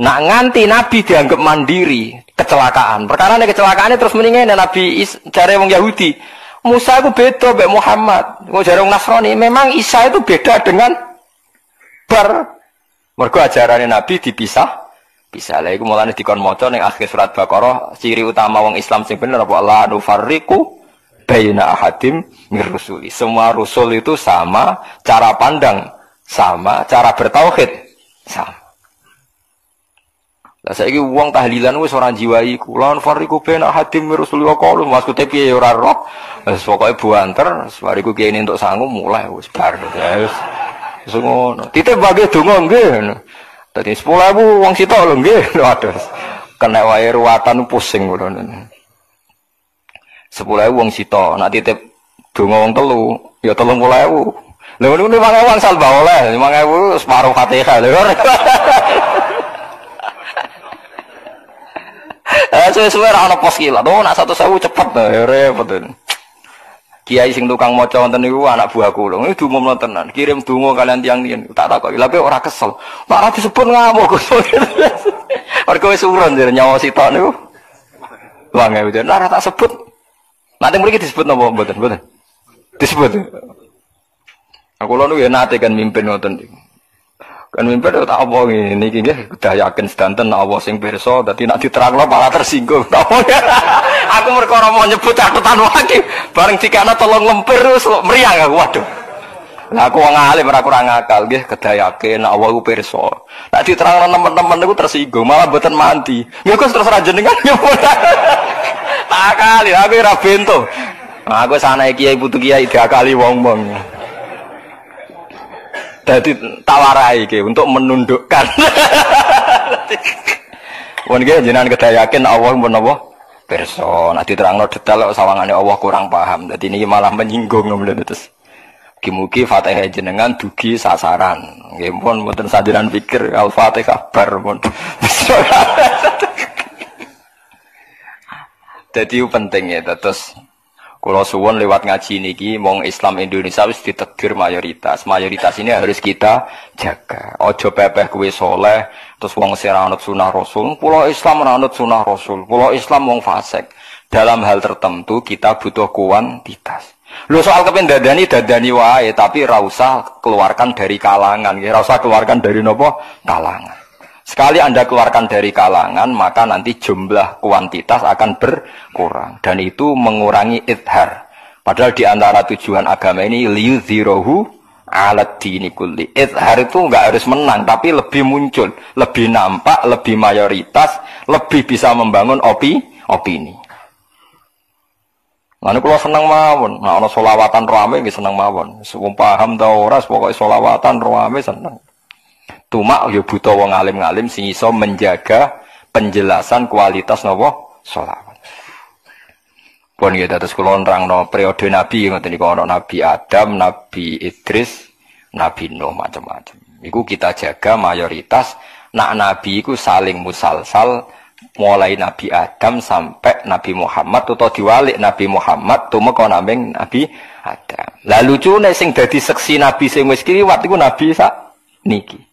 S1: Nak nganti Nabi dianggap mandiri, kecelakaan. Perkara ini kecelakaannya terus mendingan Nabi Is, cari wong Yahudi. Musa itu beda mbek Muhammad. Mau cari wong Nasrani, memang Isa itu beda dengan bar. Mergo ajarannya Nabi dipisah. Bisa lah, itu mulanya dikon ning akhir surat Baqarah, ciri utama wong Islam sing bener apa Allah nufarriku bayna ahadim mirusuli. Semua rusul itu sama, cara pandang sama, cara bertauhid sama. Lah saiki wong tahlilan wis ora jiwai kulon fariku bayna ahadim mirusuli wa qalu maksude piye ora roh. Wis pokoke buanter, bariku kene entuk sangu mulai wis bar. Wis wis ngono. Titip bagi donga nggih. Dadi 10.000 wong sitok lho nggih. Waduh. Kena wae ruwatan pusing ngono. Sepuluh ewu wong sito nak titip donga wong telu ya telung puluh ewu lha niku lima ewu angsal bae oleh lima ewu separuh fatihah lho Eh, suwe-suwe ra ono pos kilat. Oh, nak satu sewu cepet ya repot. Kiai sing tukang maca wonten niku anak buahku lho. Ini dumum tenan. Kirim donga kalian tiang nian. Tak takoki. Lha ora kesel. Pak ora disebut ngamuk. Mergo wis urun nyawa sitok niku. Wah, ngewu. Ora tak sebut. Nanti mereka disebut nopo mboten mboten. Disebut. Aku lalu ya nanti kan mimpin ngoten. Kan mimpin tak apa ini iki nggih udah yakin sedanten Allah sing pirsa dadi nek diterangno malah tersinggung. aku merkara mau nyebut catatan wae bareng dikana tolong lempir terus meriang aku waduh. Nah aku wong alim ora kurang akal nggih kedah yakin Allah ku pirsa. Nek diterangno teman-teman niku tersinggung malah mboten manti. Nggih terus ra jenengan tak kali aku ora bento nah, aku sana kiai putu kiai kali wong-wong jadi tawarai ke untuk menundukkan Wan ge jenengan kedah yakin Allah pun apa? Perso, nanti terang detail sawangannya Allah kurang paham. Jadi ini malah menyinggung nomor terus. Mugi-mugi Fatihah jenengan dugi sasaran. Nggih pun mboten pikir Al-Fatihah bar pun. Jadi penting ya terus kalau suwon lewat ngaji niki mong Islam Indonesia harus ditegur mayoritas. Mayoritas ini harus kita jaga. Ojo pepeh kue soleh terus wong seranut sunah Rasul. Pulau Islam ranut sunah Rasul. Pulau Islam wong fasek. Dalam hal tertentu kita butuh kuantitas. Lu soal kepen dadani dadani wae tapi rasa keluarkan dari kalangan, ya rasa keluarkan dari nopo kalangan. Sekali Anda keluarkan dari kalangan, maka nanti jumlah kuantitas akan berkurang. Dan itu mengurangi idhar. Padahal di antara tujuan agama ini, liyudhirohu alat dini kulli. Idhar itu nggak harus menang, tapi lebih muncul. Lebih nampak, lebih mayoritas, lebih bisa membangun opi, opini. Nah, ini kalau senang mawon, nah, ada solawatan rame, senang mawon. Semua paham tau pokoknya solawatan rame senang. Tuma ya buta wong alim-alim sing iso menjaga penjelasan kualitas nopo sholawat. Pun ya terus kula nerangno periode nabi ngoten niku ana nabi Adam, nabi Idris, nabi Nuh macam-macam. Iku kita jaga mayoritas nak nabi iku saling musalsal mulai Nabi Adam sampai Nabi Muhammad atau diwalik Nabi Muhammad tumeka naming Nabi Adam. Lalu lucu sing dadi seksi Nabi sing wis kliwat Nabi sak niki.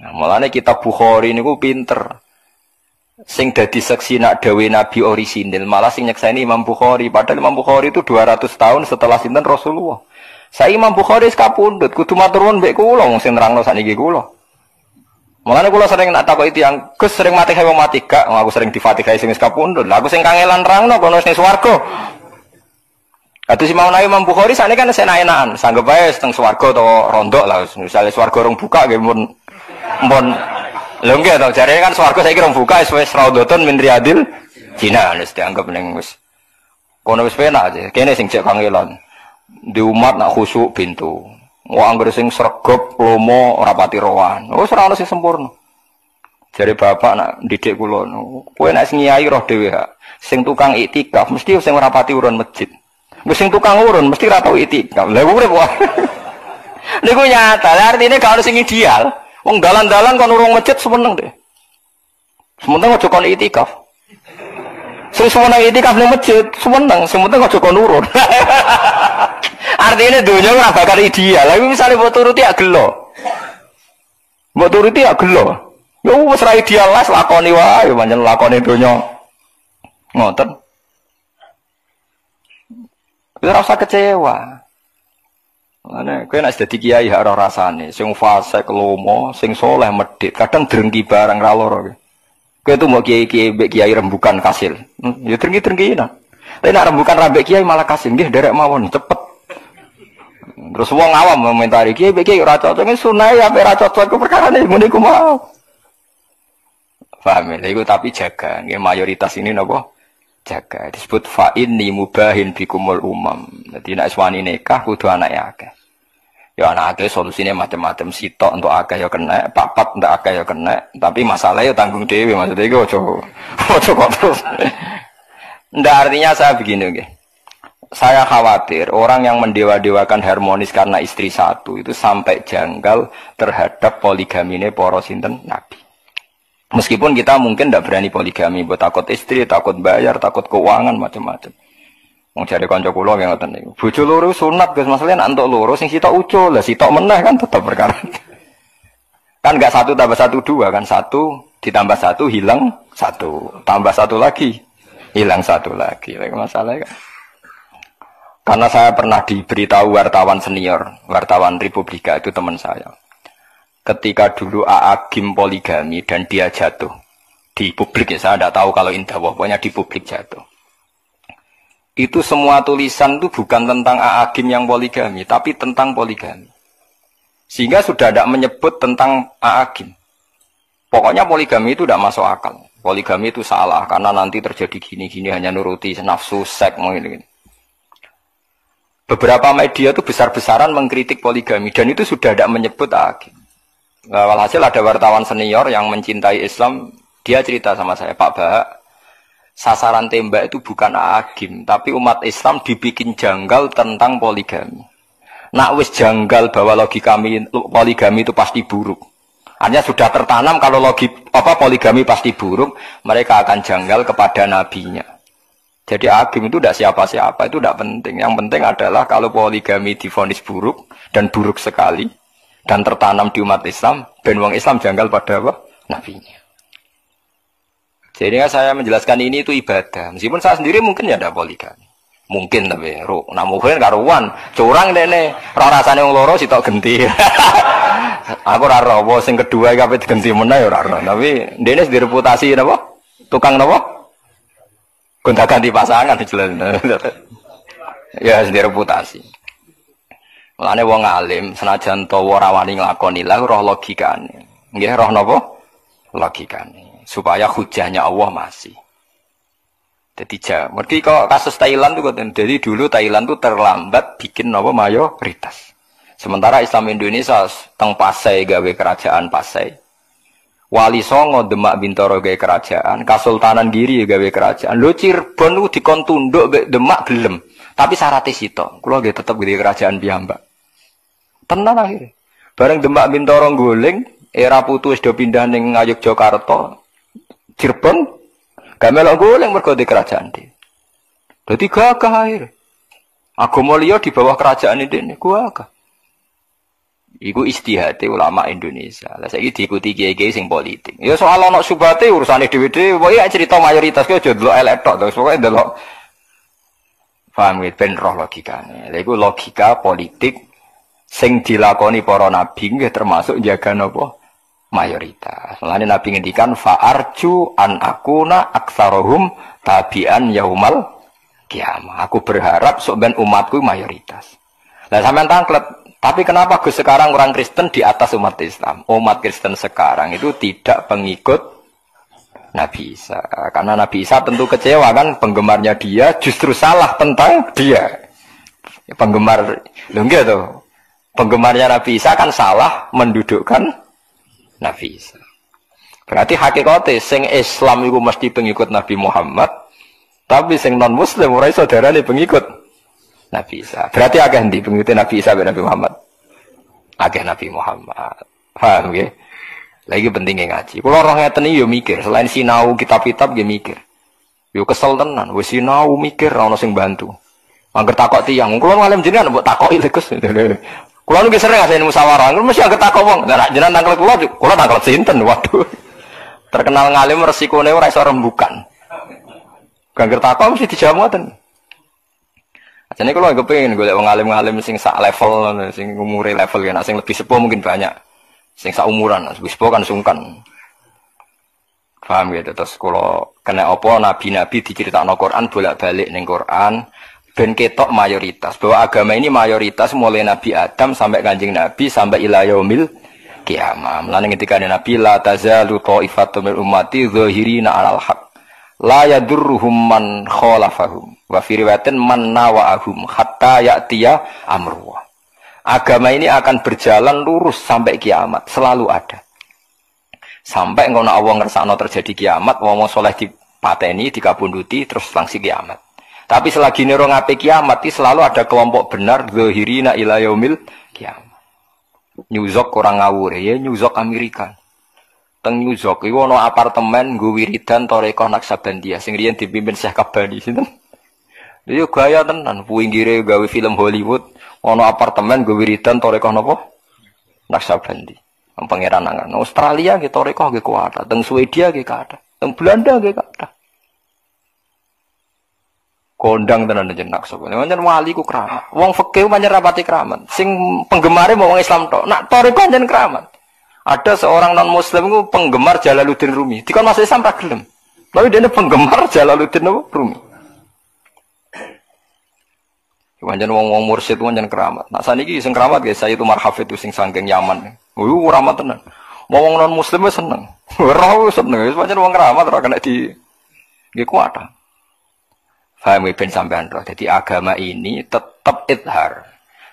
S1: Nah, mulane kita Bukhari niku pinter. Sing dadi seksi nak dawe Nabi orisinil, malah sing nyekseni Imam Bukhari. Padahal Imam Bukhari itu 200 tahun setelah sinten Rasulullah. Saya Imam Bukhari sekapundut, kudu matur nuwun mbek kula wong sing nerangno sakniki kula. Mulane kula sering nak takok itu yang Gus sering mati hewan mati gak, aku sering difatihai sing kapundut. Lah aku sing kangelan nerangno kono sing swarga. Kata si mau Imam Bukhari sana kan saya enakan, sanggup aja seteng swargo atau rondok lah, misalnya swargo orang buka, gitu pun, lo enggak tau, jadi kan swargo saya kira buka, sesuai seraudoton min riadil, Cina, nih dianggap neng wis, kono wis aja, kene sing cek kangelan, di umat nak khusuk pintu, wah anggur sing sergop, lomo, rapati rohan, oh serang sing sempurna. Jadi bapak nak didik kulon, kue nak sengiai roh dewi sing tukang itikaf, mesti sing rapati urun masjid. Mesin tukang urun mesti ora tau itikaf. Lha urip wae. Niku nyata. Artinya kalau sing ideal. Wong dalan-dalan kon urung masjid semeneng deh. Semeneng aja kon itikaf. Sing semeneng itikaf ning masjid, semeneng, semeneng aja kon urun. Artinya dunia ora bakal ideal. Lha misalnya mbok turuti ya gelo. Mbok turuti ya gelo. Ya wis ra ideal lah lakoni wae, pancen lakoni donya. Ngoten. Kowe rasa kecewa. Mana kowe nek dadi kiai ora rasane, sing fase lomo, sing soleh medit, kadang drengki barang ra loro. Kowe tuh mau kiai-kiai mbek kiai rembukan kasil. Hmm, ya drengki-drengki nah. Tapi nek rembukan rambek kiai malah kasil, nggih derek mawon cepet. Terus wong awam komentari kiai mbek kiai ora cocok, sunai apa ora cocok ku perkara ngene iku mau. Paham ya? Tapi jaga, nggih mayoritas ini nopo jaga disebut fa'in ni mubahin bikumul umam jadi nak suami nikah kudu anak ya akeh ya anak akeh solusinya macam-macam. Sitok untuk akeh ya kena papat untuk akeh ya kena. Tapi masalah ya tanggung dewi maksudnya ojo ojo kok terus. Ndak artinya saya begini okay. saya khawatir orang yang mendewa-dewakan harmonis karena istri satu itu sampai janggal terhadap poligami ini poros sinten? Nabi. Meskipun kita mungkin tidak berani poligami, buat takut istri, takut bayar, takut keuangan, macam-macam. Mau cari konco kulo yang ngoten niku. Bojo loro sunat guys, masalahnya nak entuk loro sing sitok ucul, lah sitok meneh kan tetap perkara. kan enggak satu tambah satu dua kan satu ditambah satu hilang satu tambah satu lagi hilang satu lagi. Lagi masalahnya kan. Karena saya pernah diberitahu wartawan senior, wartawan Republika itu teman saya ketika dulu Aagim poligami dan dia jatuh di publik ya saya tidak tahu kalau indah pokoknya di publik jatuh itu semua tulisan itu bukan tentang Aagim yang poligami tapi tentang poligami. Sehingga sudah tidak menyebut tentang Aagim. Pokoknya poligami itu tidak masuk akal. Poligami itu salah karena nanti terjadi gini-gini hanya nuruti nafsu seks mungkin beberapa media itu besar-besaran mengkritik poligami dan itu sudah tidak menyebut Aagim. Nah, walhasil ada wartawan senior yang mencintai Islam, dia cerita sama saya, Pak Bahak, sasaran tembak itu bukan agim, tapi umat Islam dibikin janggal tentang poligami. Nak wis janggal bahwa logika kami poligami itu pasti buruk. Hanya sudah tertanam kalau logi apa poligami pasti buruk, mereka akan janggal kepada nabinya. Jadi agim itu tidak siapa-siapa, itu tidak penting. Yang penting adalah kalau poligami difonis buruk dan buruk sekali, dan tertanam di umat Islam ben wong Islam janggal pada apa nabinya jadi saya menjelaskan ini itu ibadah. Meskipun saya sendiri mungkin ya ada poligami mungkin tapi ru nah mungkin karuan curang deh nih. Roh rasanya yang loro sitok genti aku raro bos yang kedua kape genti mana ya raro tapi ini direputasi apa tukang apa gonta ganti pasangan jelas. Ya sendiri reputasi Mulane wong alim senajan to ora wani nglakoni lah roh logikane. Nggih roh napa? Logikane. Supaya hujahnya Allah masih. Jadi jam. Mergi kok kasus Thailand tuh jadi dulu Thailand tuh terlambat bikin napa mayoritas. Sementara Islam Indonesia teng Pasai gawe kerajaan Pasai. Wali Songo Demak Bintoro gawe kerajaan, Kasultanan Giri gawe kerajaan. Lo Cirebon tuh dikon tunduk Demak gelem. Tapi syaratnya sito, kalau gitu tetap gede kerajaan piyambak. Tenan akhirnya. Bareng Demak Bintoro guling, era putus do pindah ning Jakarta, Cirebon, gak melok guling mergo di kerajaan di. Dadi gagah akhirnya. Agama liya di bawah kerajaan ini, gagah. Iku istihati ulama Indonesia. Lah saiki diikuti kiai-kiai sing politik. Ya soal ana subate urusane dhewe-dhewe, pokoke cerita mayoritas ki aja delok elek tok, terus pokoke delok Paham ya ben roh logikane. Lha iku logika politik sing dilakoni para nabi nggih termasuk jaga napa mayoritas. Mulane nabi ngendikan fa'arju an akuna aksarohum tabian yaumal kiamah. Aku berharap ben umatku mayoritas. Lah sampean tangklet, tapi kenapa Gus sekarang orang Kristen di atas umat Islam? Umat Kristen sekarang itu tidak pengikut Nabi Isa. Karena Nabi Isa tentu kecewa kan penggemarnya dia justru salah tentang dia. Penggemar, lho tuh. Penggemarnya Nabi Isa kan salah mendudukkan Nabi Isa. Berarti hakikatnya sing Islam itu mesti pengikut Nabi Muhammad, tapi sing non Muslim ora saudara nih pengikut Nabi Isa. Berarti agak di pengikut Nabi Isa dan Nabi Muhammad. Agak Nabi Muhammad. Paham ya? Lagi pentingnya ngaji. Kalau orang ngeten yo mikir, selain sinau kitab-kitab dia mikir. Yo kesel tenan, wis sinau mikir ono sing bantu. Angger takok tiyang, kula ngalim jenengan mbok takoki lho Kula nu sering ngasih musyawarah, kula mesti angger takok wong. Nah, jenengan tangkel kula, kula tangkel sinten, waduh. Terkenal ngalim resikone ora iso rembukan. Angger takok mesti dijamu ngoten. Jadi kalau pengen gue wong ngalim-ngalim sing sak level, sing umure level kan, sing lebih sepuh mungkin banyak sing umuran, wis kan sungkan. Paham gitu terus kalau kena opo nabi-nabi diceritakan Quran bolak-balik neng Quran ben ketok mayoritas bahwa agama ini mayoritas mulai Nabi Adam sampai kanjeng Nabi sampai ilayomil kiamam. Lalu ketika Nabi la tazalu ta'ifatum min ummati zahirina 'alal haq la yadurruhum man khalafahum wa fi riwayatin man nawa'ahum hatta ya'tiya amruh Agama ini akan berjalan lurus sampai kiamat, selalu ada. Sampai ngono Allah ngersakno terjadi kiamat, wong soleh dipateni, dikabunduti, terus langsung kiamat. Tapi selagi nero ngape kiamat, selalu ada kelompok benar, zahirina ila yaumil kiamat. Nyuzok kurang ngawur ya, nyuzok Amerika. Teng nyuzok, iku ono apartemen gue wiridan toreko naksabandia, sing riyen dipimpin Syekh Kabani sinten. Dia gaya tenan, puinggire gawe film Hollywood, ono apartemen gue wiridan toreko nopo naksabandi pangeran angan Australia gitu toreko gitu ada teng Swedia gitu ada teng Belanda gitu ada kondang tenan aja naksabandi macam wali ku keramat wong fakih macam rapati keramat sing penggemar mau wong Islam tok nak toreko aja keramat ada seorang non muslim itu penggemar Jalaluddin Rumi dikon masuk Islam tak gelem tapi dia penggemar Jalaluddin Rumi Wajan wong wong mursyid wajan keramat. Nah saniki sing keramat guys, saya itu marhaf itu sing sangking Yaman. Wuh keramat tenan. Wong non muslim seneng. Roh seneng. Wajan wong keramat ora kena di nggih kuat. Faham ben sampean roh. Jadi agama ini tetap idhar.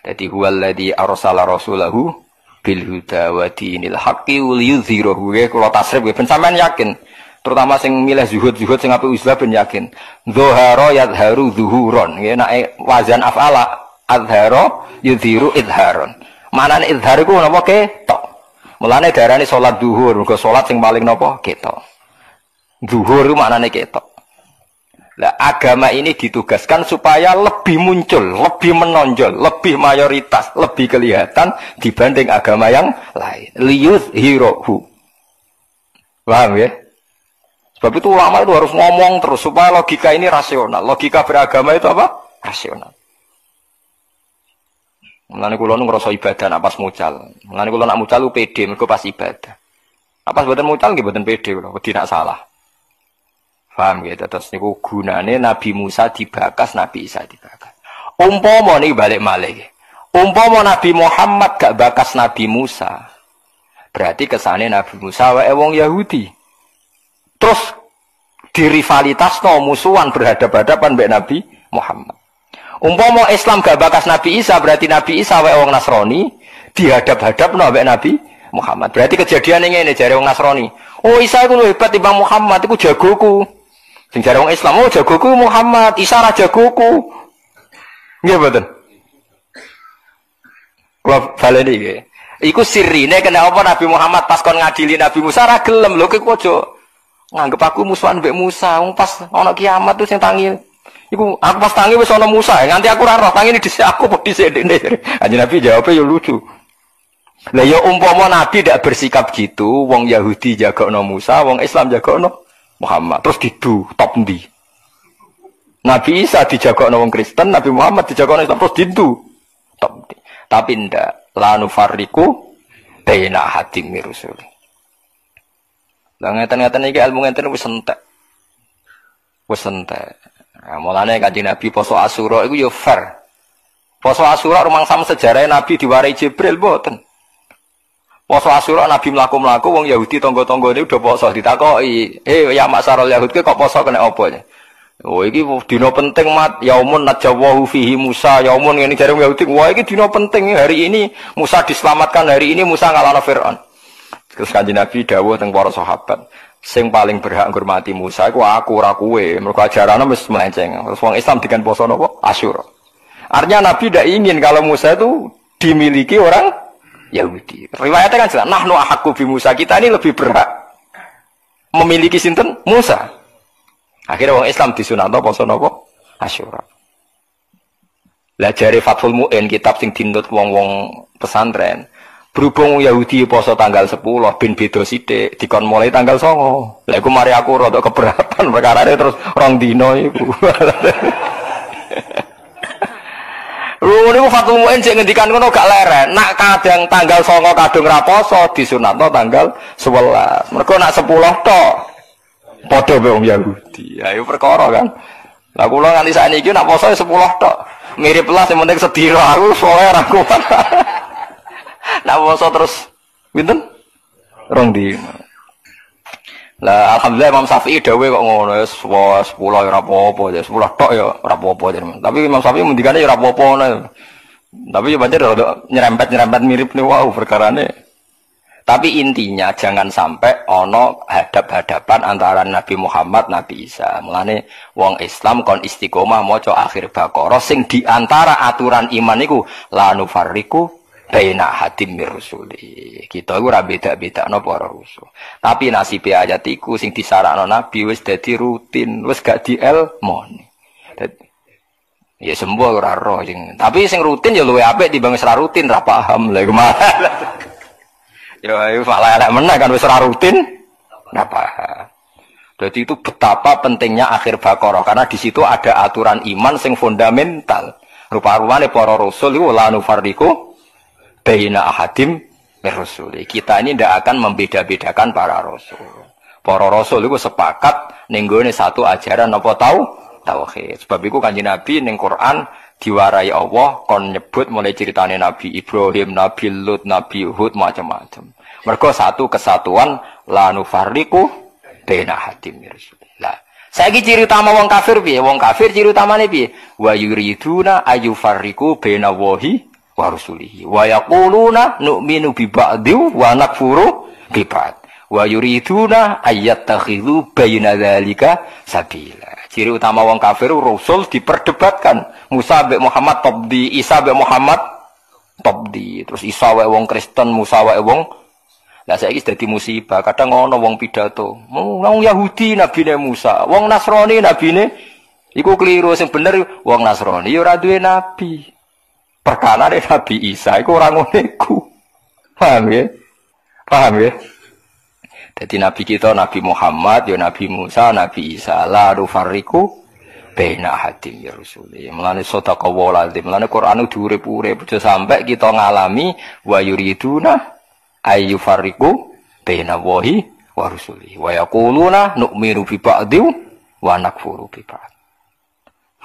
S1: Jadi huwallazi arsala rasulahu bil huda wa dinil haqqi wal yudhhiruhu. Kalau tasrif ben sampean yakin. Terutama sing milih zuhud-zuhud sing apik uzlah ben yakin. Dzahara yadharu zuhuron. Nggih nek wazan afala adhara yudhiru idharon. Manane idhar iku napa? Ketok. Mulane darane salat zuhur mergo salat sing paling napa? Ketok. Zuhur iku maknane ketok Nah, agama ini ditugaskan supaya lebih muncul, lebih menonjol, lebih mayoritas, lebih kelihatan dibanding agama yang lain. Liyuz hirohu. Paham ya? Sebab itu ulama itu harus ngomong terus supaya logika ini rasional. Logika beragama itu apa? Rasional. Mulane kula ngrasa ibadah nak pas mucal. Mulane kula nak mucal lu pede mergo pas ibadah. Apa mboten mucal nggih mboten pede kula, wedi nak salah. Paham gitu. Terus niku gunane Nabi Musa dibakas, Nabi Isa dibakas. Umpama nih balik malih. Umpama Nabi Muhammad gak bakas Nabi Musa. Berarti kesane Nabi Musa wae wong Yahudi. Terus dirivalitas no musuhan berhadapan-hadapan mbek Nabi Muhammad. Umpama Islam gak bakas Nabi Isa berarti Nabi Isa wae wong Nasrani dihadap-hadap no mbek Nabi Muhammad. Berarti kejadian ini jare wong Nasrani. Oh Isa itu hebat timbang Muhammad iku jagoku. Sing jare wong Islam oh jagoku Muhammad, Isa ra jagoku. Nggih mboten. Kula baleni nggih. Iku sirine kena apa Nabi Muhammad pas kon ngadili Nabi Musa ra gelem lho kok nganggep aku musuhan mbek Musa wong pas ana kiamat tuh sing tangi iku aku pas tangi wis ana Musa nganti aku ora roh tangi dhisik aku kok dhisik dene Kanjeng Nabi jawabnya ya lucu lah ya umpama Nabi tidak bersikap gitu wong Yahudi jaga no Musa wong Islam jaga no Muhammad terus didu top ndi Nabi Isa dijaga wong Kristen, Nabi Muhammad dijaga Islam terus dintu. Tapi ndak lanu fariku baina hadim mirusul. Lah ngeten-ngeten iki ilmu ngeten wis entek. Wis entek. Nah, mulane kanjeng Nabi poso Asyura iku ya fair. Poso Asyura rumang sama sejarah Nabi diwarai Jibril mboten. Poso Asyura Nabi mlaku-mlaku wong Yahudi tangga-tangga ini udah poso ditakoki, "Eh ya maksarul Yahudi kok poso kena apa?" Oh iki dino penting mat. Yaumun najawahu fihi Musa. Yaumun ini jare Yahudi. Wah iki dino penting. Hari ini Musa diselamatkan hari ini Musa ngalahno Firaun. Terus kanjeng Nabi dawuh teng para sahabat sing paling berhak ngurmati Musa iku aku ora kowe mergo ajarane melenceng. Terus wong Islam dikan poso napa Asyura. Artinya Nabi tidak ingin kalau Musa itu dimiliki orang Yahudi riwayatnya kan jelas nahnu ahakku bi Musa kita ini lebih berhak memiliki sinten Musa Akhirnya orang Islam disunat poso nopo Asyura. Lah jari Fathul Mu'in kitab sing dinut wong-wong pesantren. Berhubung Yahudi poso tanggal 10 bin beda sithik dikon mulai tanggal 9. Lah iku mari aku rada keberatan perkara terus rong dino iku. Lu niku Fathul Mu'in sing ngendikan ngono gak leren. Nak kadang tanggal 9 kadung ra poso disunatno tanggal 11. Mergo nak 10 tok Padha be wong Yahudi. Ayo perkara kan. Lah kula nganti sakniki nak poso 10 ya tok. Mirip lah sing penting sedira aku soalnya ora kuat. nak poso terus pinten? Rong di. Lah alhamdulillah Imam Syafi'i dawuh kok ngono ya 10 ya apa-apa ya 10 tok ya apa-apa Tapi Imam Syafi'i ngendikane ya apa-apa Tapi ya pancen nyerempet-nyerempet mirip nih wow perkarane. Tapi intinya jangan sampai ono hadap-hadapan antara Nabi Muhammad Nabi Isa. Mulane wong Islam kon istiqomah maca akhir Baqarah sing di antara aturan iman iku la nufarriqu baina hadim mirusuli. Kita iku ora beda no para rusuh. Tapi nasib ayat iku sing disarakno Nabi wis dadi rutin, wis gak dielmoni. Ya sembuh ora roh Tapi sing rutin ya luwe apik timbang wis rutin ra paham lha Ya itu malah elek meneh kan wis rutin. Napa? Jadi itu betapa pentingnya akhir Baqarah karena di situ ada aturan iman sing fundamental. Rupa-rupane para rasul itu la nufarriqu baina ahadim rasul. Kita ini tidak akan membeda-bedakan para rasul. Para rasul itu sepakat ning satu ajaran apa tahu? Tauhid. Sebab itu kanjeng Nabi ning Quran diwarai Allah kon nyebut mulai ceritanya Nabi Ibrahim, Nabi Lut, Nabi Hud macam-macam. Mereka satu kesatuan lanu fariku bena hatim Lah, saya ciri utama wong kafir piye? Wong kafir ciri utamane piye? Wa yuriduna ayu fariku bena wahi wa rusulihi. Wa yaquluna nu'minu bi ba'di wa nakfuru bi ba'd. Wa yuriduna ayyattakhidhu baina dzalika sabila. Ciri utama wong kafir Rasul diperdebatkan. Musa be Muhammad top di, Isa be Muhammad top di. Terus Isa wae wong Kristen, Musa wae wong Lah saiki dadi musibah. Kadang ngono wong pidato. Wong Yahudi nabine Musa, wong Nasrani nabine iku keliru sing bener wong Nasrani ya ora duwe nabi. Perkara Nabi Isa iku ora ngono iku. Paham ya? Paham ya? Jadi Nabi kita Nabi Muhammad, ya Nabi Musa, Nabi Isa, la rufarriku bena hadim ya Rasulullah. Melane sodaka waladzim, melane Quran diurip-urip sampai kita ngalami wa yuriduna ayu farriku bena wahi wa rusuli. Wa yaquluna nu'minu bi ba'di wa nakfuru bi ba'd.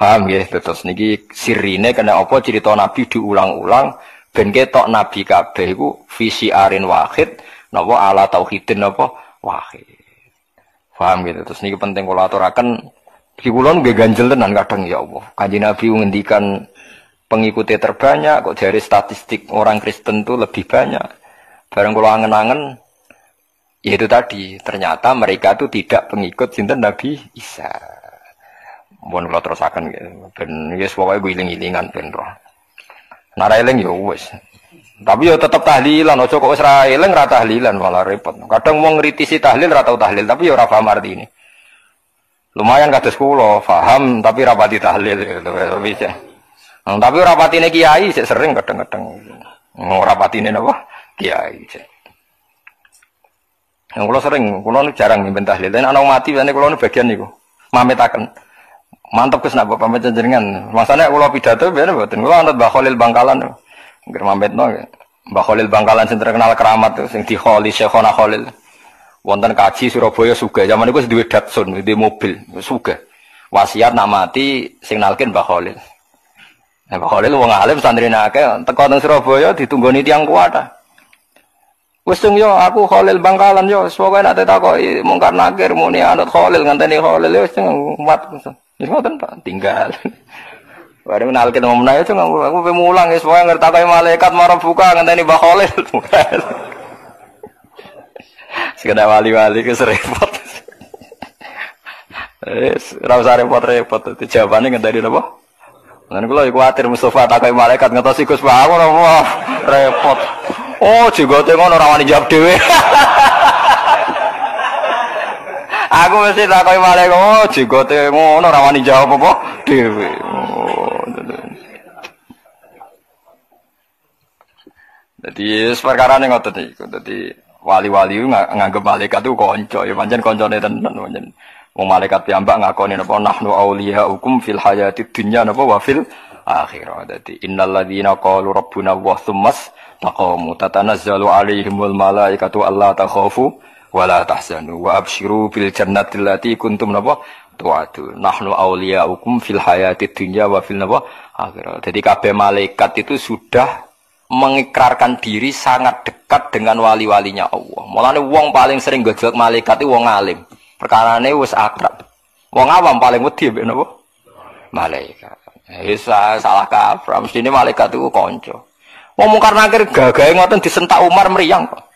S1: Paham ya, terus niki sirine kena apa cerita Nabi diulang-ulang ben ketok Nabi kabeh iku visi arin wahid napa ala tauhidin napa wahid. Paham gitu. Terus ini penting kalau aturakan di kulon gue ganjel tenan kadang ya Allah. Kanji Nabi menghentikan pengikutnya terbanyak kok dari statistik orang Kristen tuh lebih banyak. Barang kalau angen-angen ya itu tadi ternyata mereka tuh tidak pengikut sinten Nabi Isa. Mohon kalau terus akan gitu. Ben yes pokoknya gue iling-ilingan ben roh. Nara ya wes. Tapi ya tetap tahlilan, ojo kok wis ra eling ra tahlilan malah repot. Kadang wong ngritisi tahlil ra tau tahlil, tapi ya ora paham artine. Lumayan kados kula, paham tapi ra pati tahlil bisa. Nah, tapi ora patine kiai sik sering kadang-kadang. Ora patine napa? Kiai. Yang kula sering, kula jarang mimpin tahlil. Dan anak mati, ini kula bagian niku. Mametaken. Mantap Gus nak pamit jenengan. Masane kula pidato ben mboten. Kula anut Mbah Khalil Bangkalan. Nggih mametno. Mbah Khalil Bangkalan sing terkenal keramat sing di Khalil Syekhona Khalil. Wonten kaji Surabaya suga. Zaman iku duwe Datsun, di mobil, suga. Wasiat nak mati sing nalkin Mbah Khalil. Nah, Mbah Khalil wong alim santri akeh teko teng Surabaya ditunggoni tiyang kuat. Wis yo aku Khalil Bangkalan yo pokoke nek takoki mungkar nakir muni anut Khalil nganteni Khalil yo sing umat. Ngoten Pak, tinggal. Bareng kenal kita mau menanya itu aku aku mulang ya semuanya ngerti kayak malaikat marah buka ngenteni Mbah Khalil. Sekedar wali-wali ke serempot. Wis ora usah repot-repot. Itu jawabannya ngenteni napa? Lan kula kuwatir Mustafa tak kayak malaikat ngetosi Gus Pak ora repot. Oh, jigote ngono ora wani jawab dhewe. Aku mesti takoki malaikat, oh jigote ngono ora wani jawab apa dhewe. Oh. Jadi perkara ning ngoten iku. Dadi wali-wali nganggep malaikat itu konco, ya pancen koncone tenan pancen. Wong malaikat piyambak ngakoni napa nahnu auliya hukum fil hayati dunya napa wa fil akhirah. Dadi innal ladzina qalu rabbuna wa tsummas taqamu tatanazzalu alaihimul malaikatu alla takhafu wala tahzanu wa absyiru bil jannati allati kuntum napa? Tu'adu. Nahnu awliya'ukum fil hayati dunya wa fil napa? Akhirat jadi kabeh malaikat itu sudah mengikrarkan diri sangat dekat dengan wali-walinya Allah. Mulane wong paling sering gojlok malaikat itu wong alim. Perkarane wis akrab. Wong awam paling wedi mbek napa? Malaikat. Bisa salah kaprah mesti ini malaikat itu konco wong mungkar nakir gagahe ngoten disentak Umar meriang kok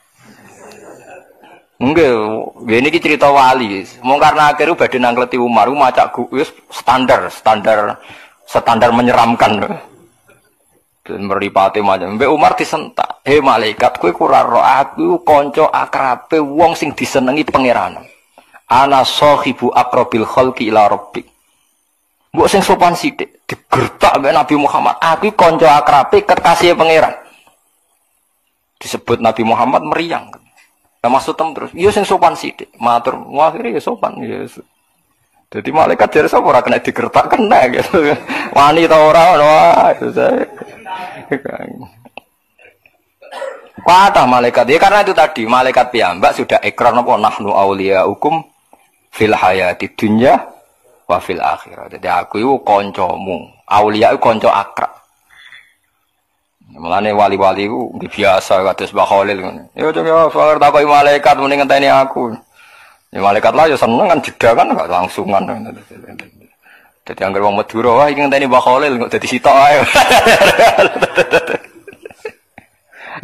S1: Enggak, ini cerita wali. Mau karena akhirnya badai nangkleti Umar, maca wis standar, standar, standar menyeramkan. Dan meripati macam. Mbak Umar disentak. Hei malaikat, kue roh aku konco akrabe wong sing disenengi pangeran. Ana sohibu akrobil kholki ila robbik. Mbok sing sopan sidik, digertak mbak Nabi Muhammad. Aku konco akrabe kekasih pangeran. Disebut Nabi Muhammad meriang. Nah, maksud tem terus, iya sing sopan sithik. Matur, akhirnya ya sopan ya. Jadi malaikat dari sapa ora kena digertak kena gitu. Wani ta ora ono itu saya. Kuatah malaikat. Ya karena itu tadi malaikat piyambak sudah ikrar napa nahnu auliya hukum fil hayati dunya wa fil akhirah. Jadi aku itu koncomu. Aulia itu konco akrab. Mulane wali-wali ku biasa kados Mbah Khalil ngono. Ya cung ya sawer takoki malaikat mending ngenteni aku. Ya malaikat lah ya seneng kan jeda kan gak langsungan. Jadi anggar wong Madura wah iki ngenteni Mbah Khalil kok dadi sitok ae.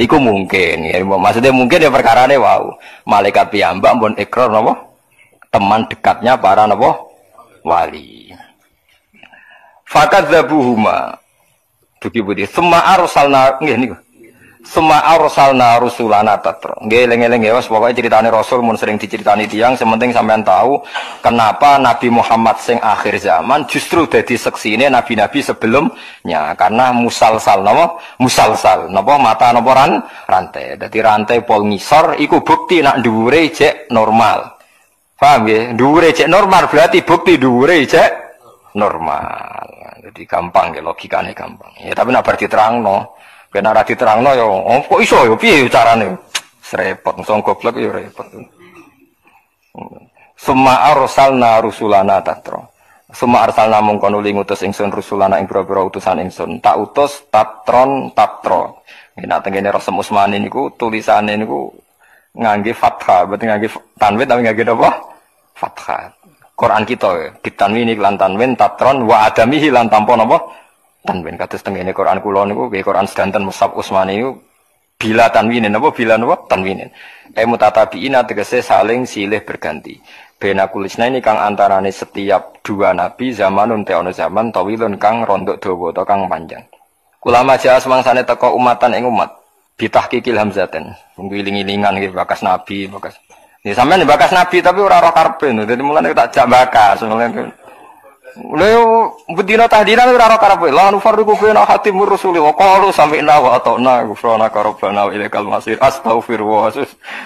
S1: Iku mungkin ya, maksudnya mungkin ya perkara ini wow. Malaikat piyambak pun ikrar napa? Teman dekatnya para napa? Wali. Fakat zabuhuma Dugi budi. Sema arsalna nggih niku. Sema arsalna rusulana tatro. Nggih eling-eling ya pokoke critane rasul mun sering diceritani tiang sementing sampean tahu kenapa Nabi Muhammad sing akhir zaman justru dadi seksine nabi-nabi sebelumnya karena musalsal napa musalsal napa mata napa ran rantai. Dadi rantai pol ngisor iku bukti nak dhuwure normal. Paham ya? Dhuwure cek normal berarti bukti dhuwure cek normal. Jadi gampang ya logikanya gampang. Ya tapi nak berarti terang no. Kena rati terang no yo. Oh kok iso yo piye carane? Serepot, song goblok yo repot. Suma arsalna rusulana tatro. Suma arsalna mongkon uli ngutus ingsun rusulana ing pira-pira utusan ingsun. Tak utus tatron tatro. Ini tengene Rasul Usmani niku tulisane niku ngangge fathah, berarti ngangge tanwin tapi ngangge apa? Fathah. Quran kita ditanwin lan tanwin tatron wa adamihi lan tanpa napa tanwin. Kados teng ini Quran kula niku nggih Quran sedanten Musab Utsmani niku bila tanwinin apa bila napa tanwinin eh mutatabiina tegese saling silih berganti. Bena kulisna ini kang antarane setiap dua nabi zaman te ono zaman tawilun kang rondok dawa atau kang panjang. Ulama jaa semangsane teko umatan ing umat. Bitahqiqil hamzaten. Ngiling-ilingan bakas nabi bakas Ya sampean bakas nabi tapi ora roh karepe. Dadi mulane tak jak bakas. Mulane Leo bedina tahdina ora roh karepe. La nufarriqu baina hatimur rusuli wa qalu sami'na wa ata'na ghufrana rabbana wa ilaikal masir. Astaghfirullah.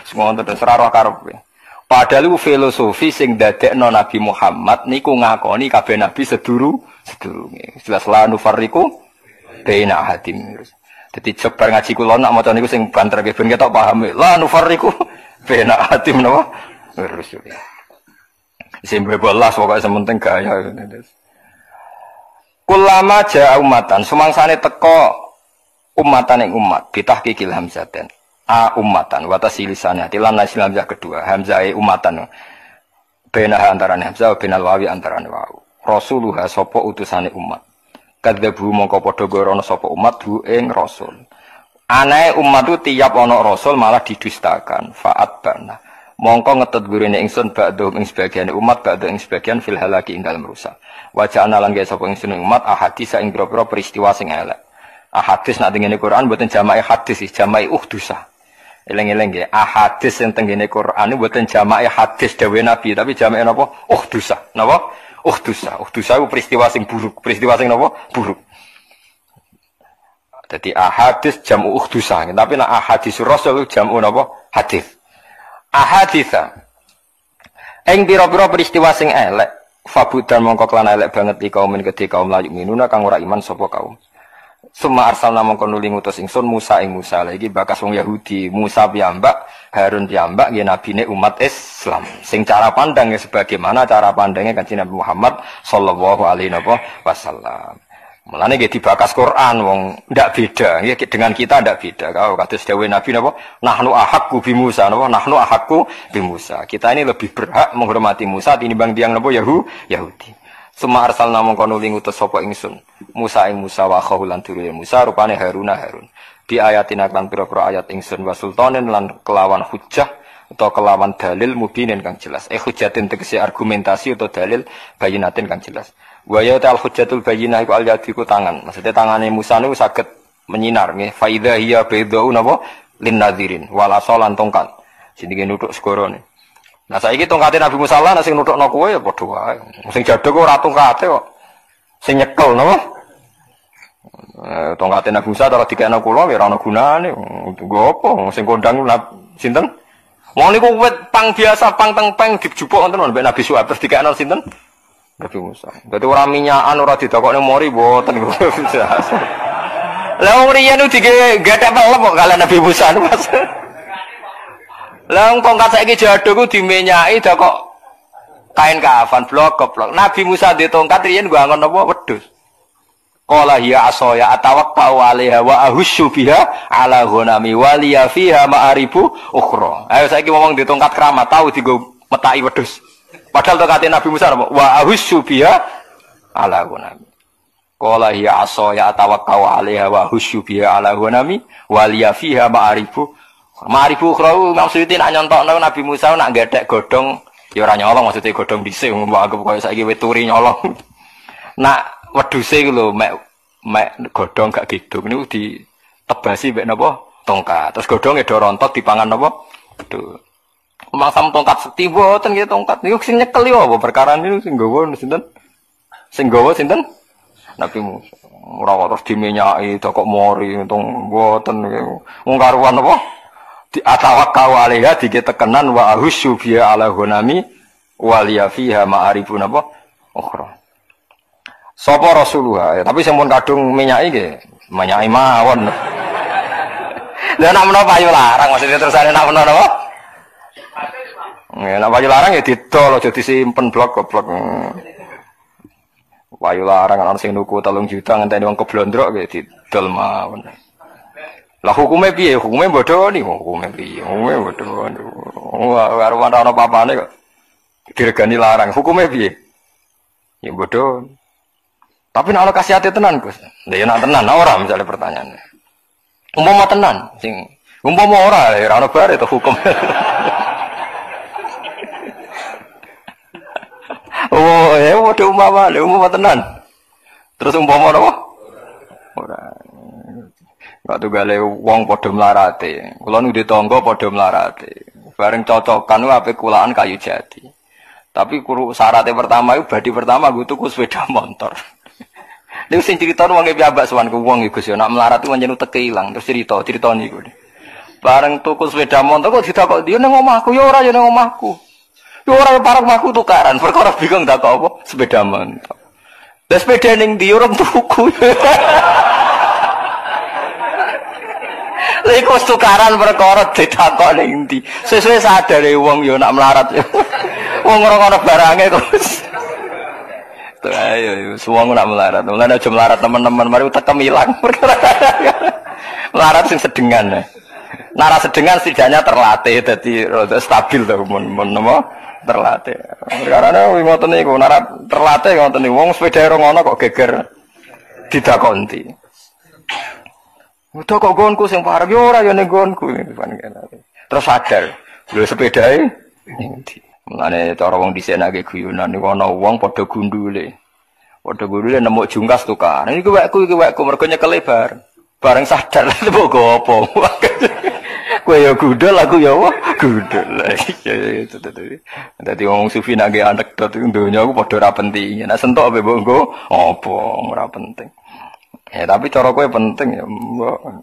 S1: Semua terus ora roh karepe. Padahal itu filosofi sing dadekno Nabi Muhammad niku ngakoni kabeh nabi seduru sedurunge. Jelas la nufarriku baina hadim. Jadi jebar ngaji kula nak maca niku sing banter nggih. Ben ketok paham. La nufarriku baina hadim napa? Terus. Sing bebelas pokoke sementing gaya. Kulama ja'a umatan, sumangsane teko umatan yang umat, bitah kikil hamzaten a umatan. Watasi lisannya tilan nasil hamzah kedua. Hamzah e umatan. Bena antara hamzah benal wawi antara wawu rasuluha sopo utusane umat kadzabu mongko padha gorono sopo umat hu ing rasul. Anae umat itu tiap ono rasul malah didustakan. Faat bana. Mongko ngetet gurine ingsun ba'du ing sebagian umat ba'du ing sebagian fil halaki ing dalem rusak. Wajah analan gaya sapa ingsun umat ahadis ing pira peristiwa sing elek. Ahadis nak tengene Quran mboten jamae hadis jamae uhdusa Eleng-eleng ya, ahadis yang tenggine Quran buatan jamaah hadis dawe Nabi, tapi jamaah napa? Uhdusa, napa? Uhdusa, uhdusa itu peristiwa sing buruk, peristiwa sing napa? Buruk. Jadi ahadis jamu uhdusa, tapi nak ahadis Rasul jamu napa? Hadis. Ahadisa. Eng pira-pira peristiwa sing elek, fabudan mongko kelan elek banget di kaum ketika kaum layu minuna kang ora iman sapa kaum. Suma arsal namung kono ngutus ingsun Musa ing Musa. Lagi bakas wong Yahudi. Musa piyambak Harun piyambak nggih nabine umat Islam. Sing cara pandang ya sebagaimana cara pandangnya kanjeng Nabi Muhammad sallallahu alaihi wasallam. Mulane nggih dibakas Quran wong ndak beda. Nggih dengan kita ndak beda. Kalau kados dawuh Nabi napa? Nahnu ahakku bi Musa nahnu ahakku bi Musa. Kita ini lebih berhak menghormati Musa tinimbang tiang napa? Yahu Yahudi Suma arsal namung kono ngutus sapa ingsun. Musa ing Musa wa khahulan dulure Musa rupane Haruna Harun. Di ayatin lan pira-pira ayat ingsun wa sultanin lan kelawan hujah atau kelawan dalil mubinin kang jelas. Eh hujatin tegese argumentasi atau dalil bayinatin kang jelas. Wa ya ta'al hujatul bayinah iku al yadiku tangan. Maksudnya tangane Musa niku saged menyinar nggih. Fa idza hiya baydau napa lin nadirin wala solan tongkat. Segoro nih. Nah saiki tongkate Nabi Musa lah sing nutukno kowe ya padha wae. Sing jadho kok ora tongkate kok. Sing nyekel napa? Eh, tongkate Nabi Musa kalau dikene kula ya ora ana gunane. Nggo apa? Sing kondang sinten? Wong niku wit pang biasa pang tengpeng dijupuk wonten mbek Nabi Suhaib terus dikene sinten? Nabi Musa. Dadi ora minyakan ora didokokne mori mboten bisa. Lah wong riyen dige gathek pelep kok kalian Nabi Musa Mas. Lah tongkat saiki jado ku dimenyaki dak kok kain kafan blok blok. Nabi Musa di tongkat riyen gua ngon apa wedhus. Qala hiya asaya atawakkau 'alaiha wa ahussu biha 'ala ghanami wa liya fiha ma'aribu ukhra. Ayo saiki ngomong di tongkat keramat tahu digo metaki wedhus. Padahal tongkat Nabi Musa apa? Wa ahussu biha 'ala ghanami. Qala hiya asaya atawakkau 'alaiha wa ahussu biha 'ala ghanami wa liya fiha ma'aribu Maribu krau maksudnya nak nyontokno Nabi Musa nak gedek godong ya ora nyolong maksudnya godong dhisik mbok anggap koyo saiki weturi nyolong. Nak wedhuse iku lho mek mek godhong gak gidung niku ditebasi mek napa tongkat. Terus godhonge do rontok dipangan napa? Tuh. Masam tongkat sekti mboten nggih tongkat niku sing nyekel yo apa perkara niku sing nggawa sinten? Sing nggawa sinten? Nabi Musa. Ora terus dimenyaki kok mori untung mboten wong karuan apa? Di atawakkau alaiha diketekenan wa ahusyu biya ala ghunami waliya fiha ma'arifun apa ukhra. Sapa rasulullah ya, tapi sing pun kadung minyaki nggih minyaki mawon. Lha nak menawa payu larang maksudnya tersane nak menawa apa Ya, nak larang ya didol aja disimpen blok goblok. Payu larang ana sing nuku 3 juta ngenteni wong keblondrok ya didol mawon. Lah hukumnya piye? Hukumnya bodoh nih, hukumnya piye? Hukumnya bodoh. Wah, karo ana apa-apane kok diregani larang. Hukumnya piye? Ya bodoh. Tapi nak kasih hati tenan, Gus. Lah ya nak tenan ora misalnya pertanyaannya. Umpama tenan sing umpama ora ya ora bare itu hukum. oh, ya bodoh umpama, umpama tenan. Terus umpama apa? Ora. Waktu gale wong padha mlarate. Kula nu ditangga padha mlarate. Bareng cocokan ku ape kulaan kayu jati. Tapi kuru syaratnya pertama itu badi pertama gue tuku sepeda motor. Dia sing cerita wong piyambak sowan ku wong iku nak melarat itu manjen teke ilang terus cerita cerita niku. Bareng tuku sepeda motor kok ditakok dia nang omahku ya ora ya nang omahku. Orang parang maku tukaran, perkara bingung tak apa sepeda man. Dan sepeda ning di orang tuku. Iku tukaran perkara ditakok ning ndi. Sesuai sadar ya wong yo nak melarat. Wong ora barange kok. Tuh ayo semua nak melarat. Mulane aja melarat teman-teman mari tekem ilang melarat sing sedengan. Nara sedengan setidaknya terlatih jadi stabil tuh mun mun terlatih. Karena ngoten niku nara terlatih ngoten niku wong sepeda ora ngono kok geger didakonti. Udah kok gonku sing parah yo ora yo ning gonku Terus sadar, lho sepedae ndi. Mulane cara wong dhisik nek guyonan niku ana wong padha gundule. Padha gundule nemu jungkas tukar. Ini wekku iki wekku mergo nyekel lebar. Bareng sadar lha mbok apa. Kue ya gudel, aku ya wah gudel. Iya itu tadi. Tadi ngomong sufi nage anekdot dunia aku pada ora penting. Nah sentuh apa bonggo? Apa ora penting. Ya tapi cara kue penting ya.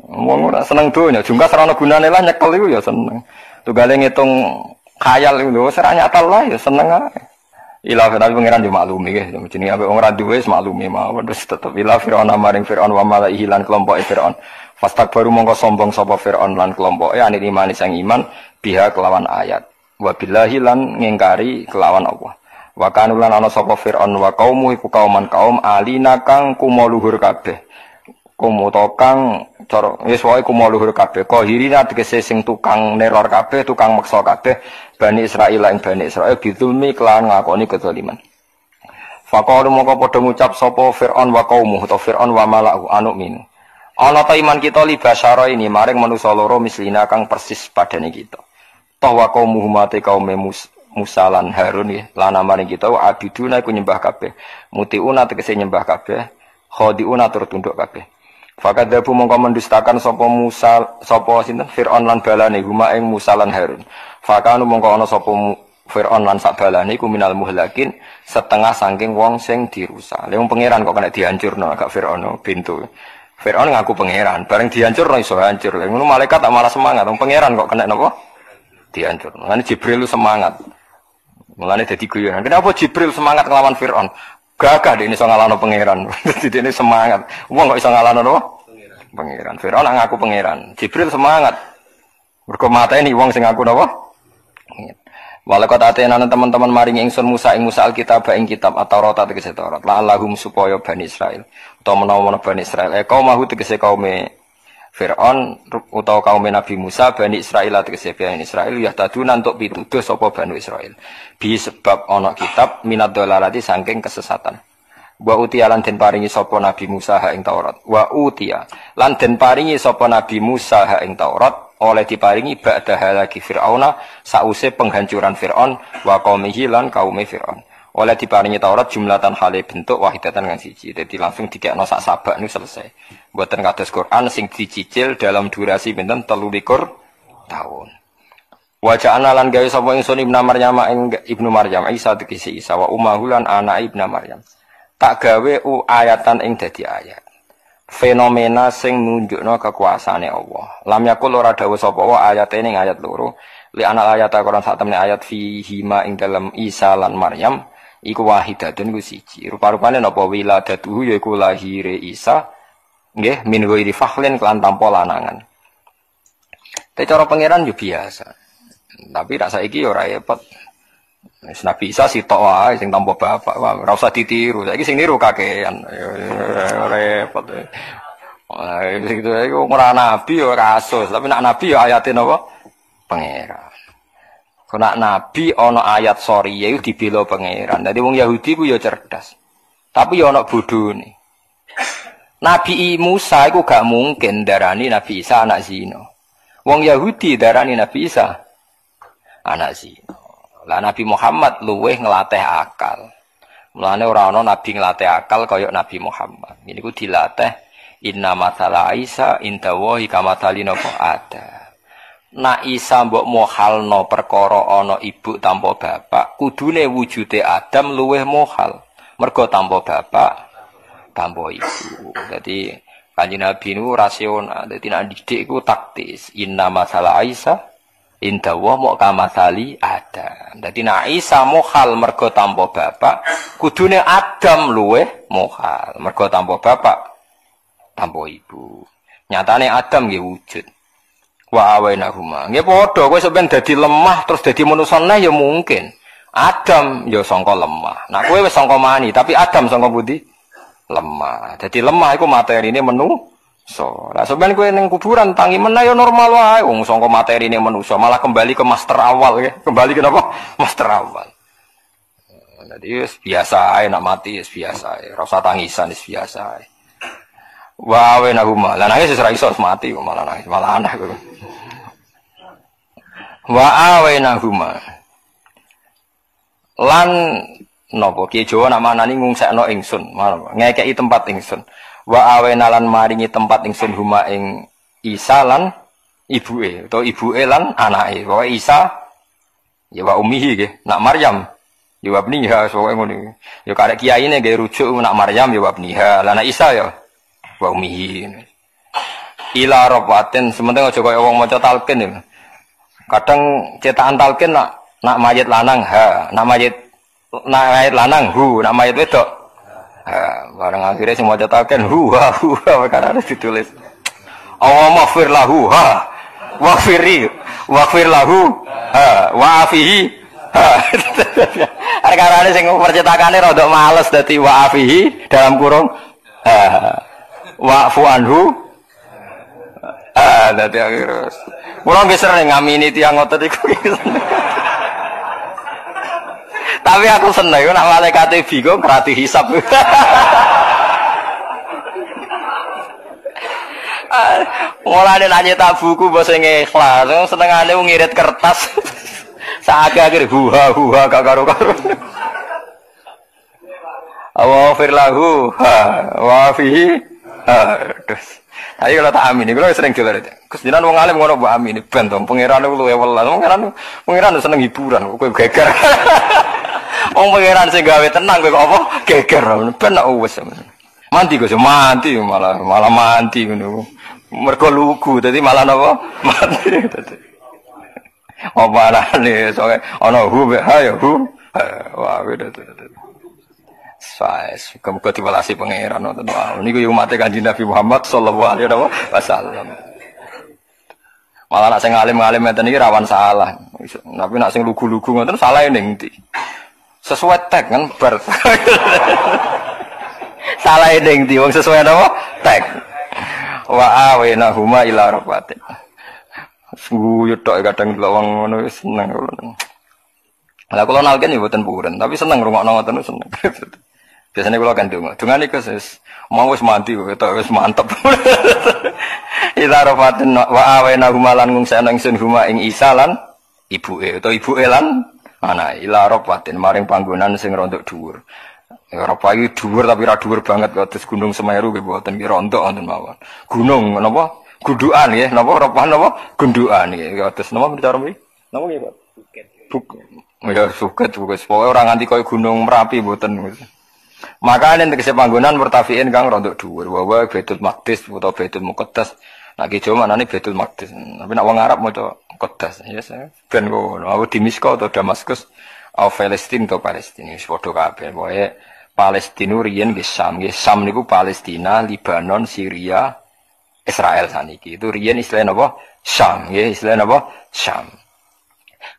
S1: Wong ora seneng dunia. Jungkas serana gunane lah nyekel itu ya seneng. Tuh gale ngitung khayal itu seranya nyata lah ya seneng aja. Ilah tapi pangeran yo maklumi nggih. Jenenge ambek wong ra duwe maklumi mawon terus tetep ilah Firaun maring Firaun wa malaihi lan kelompok Firaun. Fastak baru mongko sombong sapa Fir'aun lan kelompoke ane iman sang iman biha kelawan ayat. Wa billahi lan ngingkari kelawan Allah. Wa kanu lan ana sapa Fir'aun wa kaumu iku kauman kaum alina kang kumo luhur kabeh. Kumo kang cara wis wae kumo luhur kabeh. Qahirina tegese sing tukang neror kabeh, tukang meksa kabeh Bani Israil ing Bani Israil bidulmi kelawan ngakoni kezaliman. Faqalu mongko padha ngucap sapa Fir'aun wa kaumu utawa Fir'aun wa mala'u anu min. Ana ta iman kita li basyara ini maring manusa loro mislina kang persis padane kita. Toh wa kaum Muhammad kaum lan Harun ya lan maring kita wa abiduna iku nyembah kabeh. Mutiuna tegese nyembah kabeh, khadiuna tur tunduk kabeh. Fakat dabu mongko mendustakan sapa Musa sapa sinten Firaun lan balane huma ing Musa lan Harun. Fakanu mongko ana sapa Fir'aun lan sak balane iku minal muhlakin setengah saking wong sing dirusak. Lha pangeran kok kena dihancurno agak Fir'aun pintu. Fir'aun ngaku pangeran, bareng dihancur no iso hancur. Ngono malaikat tak malah semangat, wong pangeran kok kena napa? Dihancur. Mulane Jibril lu semangat. Mulane dadi guyonan. Kenapa Jibril semangat ngelawan Fir'aun? Gagah dia ini iso ngalahno pangeran. Dadi ini semangat. Wong kok iso ngalahno napa? Pangeran. Fir'aun ngaku pangeran. Jibril semangat. Mergo mateni wong sing ngaku napa? Walakat atenan teman-teman maring ingsun Musa ing Musa alkitab ing kitab atau rota tegese Taurat. La lahum supaya Bani Israel utawa menawa Bani Israel. Eh kaum mahu tegese kaume Fir'aun utawa kaum Nabi Musa Bani Israel tegese Bani Israel ya tadunan untuk pituduh sapa Bani Israel. Bi sebab ana kitab minad dalalati saking kesesatan. Wa utia lan den paringi sapa Nabi Musa ha ing Taurat. Wa utia lan den paringi sapa Nabi Musa ha ing Taurat oleh diparingi ba'da halaki Fir'auna sause penghancuran Fir'aun wa qaumihi lan kaume Fir'aun. Oleh diparingi Taurat jumlatan hale bentuk wahidatan kan siji. Jadi langsung dikekno sak sabak nu selesai. Buatan kados Quran sing dicicil dalam durasi pinten 13 tahun. Wajah analan gawe sapa ingsun Ibnu Maryam Ibnu Maryam Isa tegese Isa wa ummahu lan anak Ibnu Maryam. Tak gawe u ayatan ing dadi ayat fenomena sing nunjukno kekuasaane Allah. Lam yakul ora dawuh sapa wa ayat ning ayat loro. Li anak ayat Quran sak temne ayat fi hima ing dalam Isa lan Maryam iku wahidatun iku siji. Rupa-rupane napa wiladatuhu yaiku lahire Isa nggih min ghairi fakhlin kelan tanpa lanangan. Tapi cara pangeran yo biasa. Tapi rasa iki ora repot. Wis Nabi Isa sitok wae sing tanpa bapak, ora usah ditiru. Saiki sing niru kakean. Repot. Wah, itu iku ora nabi ya kasus, tapi nak nabi ya ayate napa? Pangeran. Kena nabi ana ayat sorry ya dibela pangeran. Dadi wong Yahudi ku ya cerdas. Tapi ya ana bodhone. Nabi Musa iku gak mungkin darani Nabi Isa anak zina. Wong Yahudi darani Nabi Isa anak zina. Lah Nabi Muhammad luweh ngelatih akal. Mulane ora ana nabi ngelatih akal kaya Nabi Muhammad. Ini ku dilatih inna matala Isa inda wahi kamatali napa ada. Nak Isa mbok mohalno perkara ana ibu tanpa bapak, kudune wujude Adam luweh mohal. Mergo tanpa bapak, tanpa ibu. Jadi kanjeng Nabi niku rasional. Dadi nek didik iku taktis. Inna masalah Isa Indah wa mau kamasali Adam. Jadi nak Isa mohal mergo tanpa bapak, kudune Adam luwe mohal mergo tanpa bapak, tanpa ibu. Nyatane Adam nggih wujud. Wa awainahuma. Nggih padha kowe sampeyan dadi lemah terus dadi manusa ya mungkin. Adam ya sangka lemah. Nah kowe wis sangka mani, tapi Adam sangka budi lemah. Jadi lemah iku materi ini menu so. Lah sampeyan kowe ning kuburan tangi meneh ya normal wae wong sangka materi ini manusa, malah kembali ke master awal ya. Kembali ke apa? Master awal. Jadi biasa ae nak mati biasa ae. Rasa tangisan biasa ae. Wawe nahuma. Lah nangis ora iso mati malah nangis, malah aneh kok. Wa awe nahuma. Lan napa ki Jawa nak manani ngungsekno ingsun, ngekeki tempat ingsun. Wa awe nalan maringi tempat ingsun huma ing Isa lan ibuke utawa ibuke lan anake. Pokoke Isa ya wa ummihi nggih, nak Maryam ya wa ibniha pokoke ngono. Ya karek kiyaine nggih rujuk nak Maryam ya wa ibniha. Isa ya wa umihi. Ila rabatin sementing aja kaya wong maca talqin ya. Kadang cetakan talqin nak nak mayit lanang ha, nak mayit nak mayit lanang hu, nak mayit wedok ha. Barang akhirnya semua maca talqin hu ha hu ha karena ada ditulis. Allah maghfir lahu ha. Waghfiri waghfir lahu ha wa afihi ha. Karena sing percetakane rada males dadi wa afihi dalam kurung ha wa'fu anhu? Ah dadi akhir kula nggih sering ngamini tiyang ngoten iku. Tapi aku seneng nak malaikat bingung berarti hisap Mulane nanya tak buku bahasa ikhlas, senengane ngirit kertas. Saat akhir huha huha gak karo karo. Awa firlahu wa fihi Aduh. Ayo kalau tak amin, kalau sering jual itu. Kesedihan wong alim ngono mbok amin ben to pangeran lu ya welas. Pangeran pangeran seneng hiburan, kowe geger. Wong pangeran sing gawe tenang kowe apa geger. Ben nak wis. Mati kok mati malah malah mati ngono. Mergo lugu dadi malah napa? Mati dadi. Apa arane soalnya ana hu ha ya hu. Wah, beda tuh. Saes, muga diwelasi pangeran wonten wae. Niku yo umat Kanjeng Nabi Muhammad sallallahu alaihi wasallam. Malah nak sing alim-alim ngeten iki rawan salah. Tapi nak sing lugu-lugu ngoten salah ning ndi? Sesuai tag kan bar. salah ning ndi wong sesuai apa? Tag. Wa awena huma ila rabbatin. Sungguh tok kadang wong ngono seneng. Lah kula nalken ya mboten puren, tapi seneng rungokno ngoten seneng. Biasanya kalau kan dungo, dungo ini kesis mau wis mati, kita wis mantep. Ila rofatin wa awena humalan ngung seneng sun huma ing isalan ibu e atau ibu elan mana ila rofatin maring panggonan sing rontok dhuwur. Eropa iki dhuwur tapi ra dhuwur banget terus Gunung Semeru nggih mboten ki rontok wonten mawon. Gunung napa? Gundukan ya, napa Eropa napa? Gundukan ya. Terus napa bicara mriki? Napa nggih, Pak? Bukit. Bukit. Ya suket, suket. Pokoknya orang nganti kau gunung merapi buatan. Maka ini tegese panggonan murtafiin kang rontok dhuwur. Wa Baitul Maqdis utawa Baitul Muqaddas. Nah ki Jawa manane Baitul Maqdis. Tapi nak wong Arab maca Muqaddas. Ya ben ngono. Aku di Misko atau Damaskus atau Palestina atau Palestina wis padha kabeh. Pokoke Palestina riyen nggih Sam, niku Palestina, Libanon, Syria, Israel saniki. Itu riyen istilah napa? Syam, nggih istilah napa? Syam.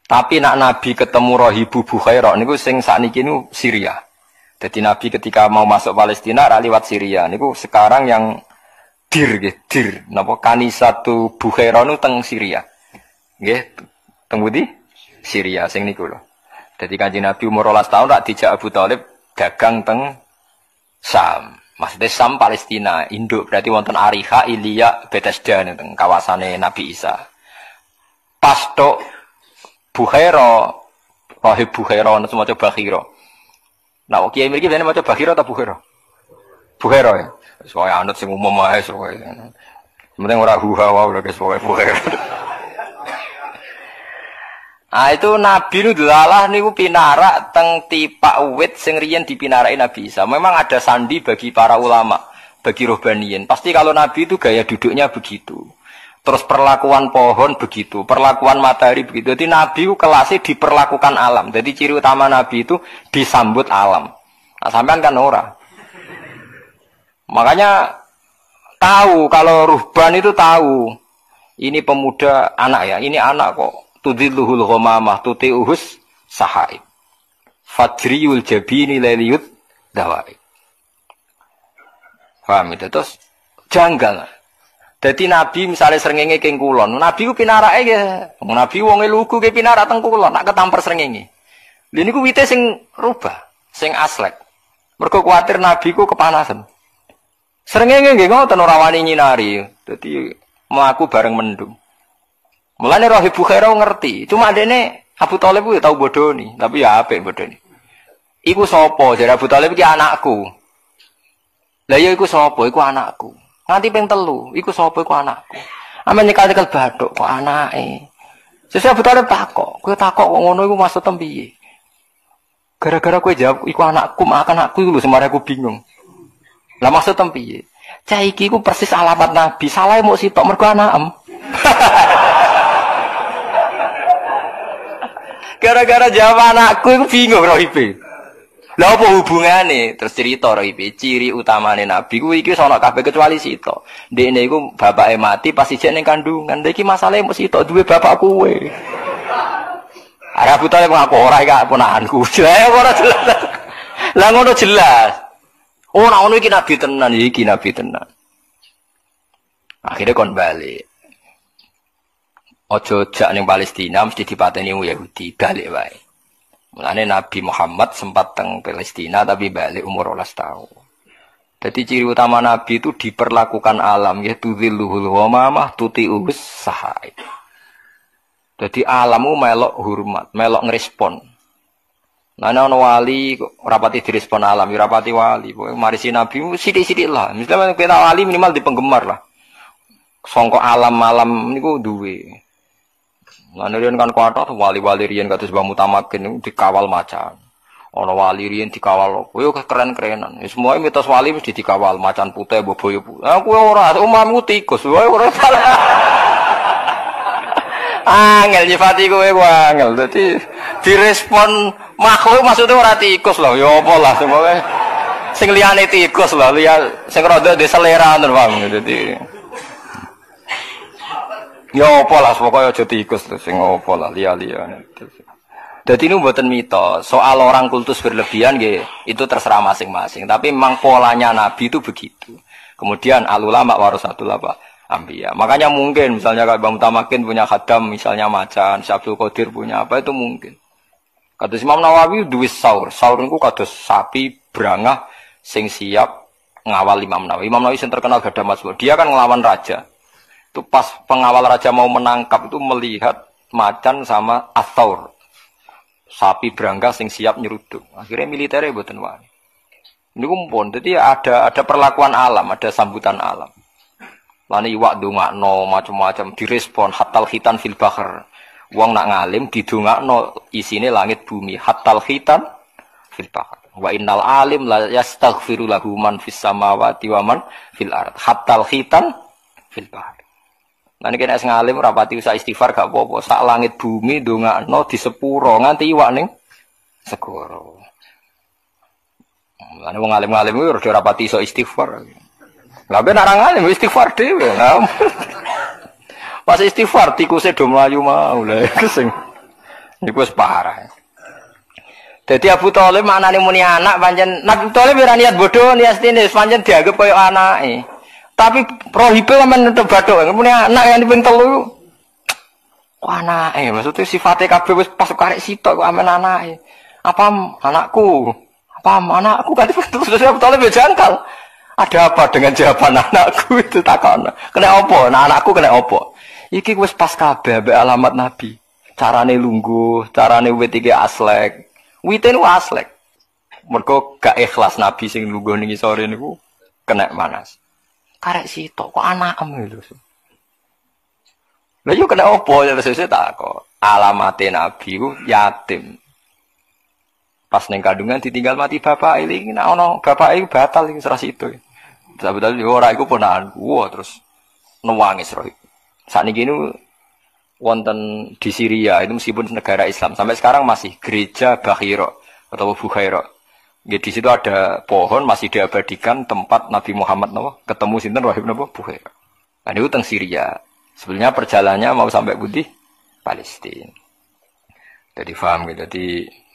S1: Tapi nak Nabi ketemu Rohibu Bukhairah niku sing sakniki niku Syria. Jadi Nabi ketika mau masuk Palestina rak liwat Syria. Niku sekarang yang dir nggih, dir napa kanisatu Bukhaira nu teng Syria. Nggih, teng budi Syria sing niku lho. Jadi kanjeng Nabi umur 12 tahun rak dijak Abu Thalib dagang teng Sam. Maksudnya Sam Palestina, induk berarti wonten Ariha, Ilya, Bethesda teng kawasane Nabi Isa. Pas tok Bukhaira, Rahib Bukhaira, semua coba Bakhira. Nah, kiai mriki dene maca Bakhira atau Bukhara? Bukhara ya. Soale anut sing umum ae soe. Sementing ora huha wae udah soe Bukhara. Ah itu Nabi nu delalah niku pinarak teng tipak uwit sing riyen dipinarai Nabi Isa. Memang ada sandi bagi para ulama, bagi rohbaniyin. Pasti kalau Nabi itu gaya duduknya begitu. Terus perlakuan pohon begitu, perlakuan matahari begitu. Jadi Nabi kelasnya diperlakukan alam. Jadi ciri utama Nabi itu disambut alam. Nah, sampean kan ora. Makanya tahu kalau ruhban itu tahu. Ini pemuda anak ya, ini anak kok. Tudilluhul ghamamah tuti'uhus sahaib. Fadriyul jabini leliyut dawai. Paham itu? Terus janggal. Jadi Nabi misalnya serengenge keng kulon, Nabi ku pinarake ya. Nabi wonge lugu ke pinara teng kulon, nak ketampar serengenge. Lha niku wite sing rubah, sing aslek. Mergo Nabi ku kepanasan. Serengenge nggih ngoten ora wani nyinari. Dadi mlaku bareng mendung. Mulane Roh Ibu Khairah ngerti, cuma dene Abu Thalib ku ya tau bodoni, tapi ya apik bodoni. Iku sapa? Jare Abu Thalib iki anakku. Lah ya iku sapa? Iku anakku. Nanti ping telu, iku sapa iku anakku. Amen nyekal-nyekal bathuk kok anake. Sesuk Abu Thalib takok, kowe takok kok ngono iku maksud piye? Gara-gara kowe jawab iku anakku, makan aku lho semare aku bingung. Lah maksud piye? Cah iki ku persis alamat Nabi, salah mau sitok mergo anakem. Gara-gara jawab anakku iku bingung rohibe. Lah apa hubungane? Terus cerita iki ciri utamane Nabi kuwi iki sono kabeh kecuali Sito. Ndekne iku bapake mati pas ijek ning kandungan. Lha iki masalahe mesti Sito duwe bapak kuwe. Arab Abu Thalib ngaku ora iki ponakanku. Lah ora jelas. Lah ngono jelas. Oh, nah ngono iki Nabi tenan iki Nabi tenan. Akhirnya kon balik. Ojo jak ning Palestina mesti dipateni Yahudi, balik wae. Mulane Nabi Muhammad sempat teng Palestina tapi balik umur 12 tahun. Jadi ciri utama Nabi itu diperlakukan alam ya tudzilluhul ghamamah tuti'us sahai. Jadi alamu melok hormat, melok ngerespon. Nah, ono wali rapati direspon alam, rapati wali. Mari si Nabi sidik-sidik lah. Misalnya kita wali minimal di penggemar lah. Songkok alam-alam niku duwe. Nah, riyen kan kuatah wali-wali riyen kados Mbah Mutamakin dikawal macan. Ono wali riyen dikawal? Yo keren-kerenan. Ya semua mitos wali mesti dikawal macan putih boboyo. Aku ora, umamku tikus. Wae ora salah. angel nyifati kowe ku angel. Dadi direspon makhluk maksudnya ora tikus loh. Ya apa lah semoga sing liyane tikus loh, liya sing rada de selera ngono. Dadi Ya apa lah, pokoknya aja tikus tuh, sing apa lah, lia-lia. Jadi ini buatan mitos. Soal orang kultus berlebihan, ya, itu terserah masing-masing. Tapi memang polanya Nabi itu begitu. Kemudian alulama warasatul apa? Ambiya. Makanya mungkin, misalnya kalau Bang Tamakin punya khadam, misalnya macan, Syabdul Qadir punya apa, itu mungkin. Kata Imam Nawawi, duit saur. Saur itu kata sapi berangah, sing siap ngawal Imam Nawawi. Imam Nawawi yang terkenal gada masbuk. Dia kan ngelawan raja. Itu pas pengawal raja mau menangkap itu melihat macan sama athaur. Sapi berangga sing siap nyeruduk. Akhirnya militernya buatan wani. Ini kumpul. Jadi ada ada perlakuan alam, ada sambutan alam. Lani iwak no macam-macam direspon hatal khitan fil. Wong nak ngalim no isine langit bumi hatal khitan fil bahar. Wa innal alim la yastaghfiru lahu man fis samawati wa man fil ard. Hatal khitan fil bahar. Nanti kena ngalim rapati usah istighfar gak apa-apa. Sak langit bumi no di sepuro nganti iwak ning segoro. Lan wong ngalim-ngalim itu udah rapati iso istighfar. Lah ben ora ngalim istighfar dhewe. Pas istighfar tikuse do mlayu mau lha iku sing iku wis parah. Jadi Abu Thalib maknane muni anak pancen Nabi Thalib ora niat bodoh niat stine pancen dianggap koyo anake. Tapi prohibe kan nutup bathuk. Kemudian anak yang diping telu kok anake maksudnya sifatnya kabeh wis pas karek sitok kok amen anake. Apa anakku? Apa anakku terus saya betul lebih jangkal. Ada apa dengan jawaban anakku itu takon. Kena opo? Nah anakku kena opo? Iki wis pas kabeh ambek alamat Nabi. Carane lungguh, carane wit iki aslek. Wite niku aslek. Mergo gak ikhlas Nabi sing lungguh ning sore niku kena manas karek sitok kok anakem gitu. Lah yo kena opo ya sesuk tak kok. Alamate nabi ku yatim. Pas neng kandungan ditinggal mati bapak ini, nah ono bapak ini batal ini serasi itu. Sebetulnya ora iku ponakan gua terus nuwangis roh. Saat ini wonten di Syria itu meskipun negara Islam sampai sekarang masih gereja Bahiro atau Bukhairo. Ya, di situ ada pohon masih diabadikan tempat Nabi Muhammad nawa, ketemu sinten Wahib nawa Bukhairo. Nah, itu tentang Syria. Sebenarnya perjalanannya mau sampai putih Palestina. Jadi paham gitu. Jadi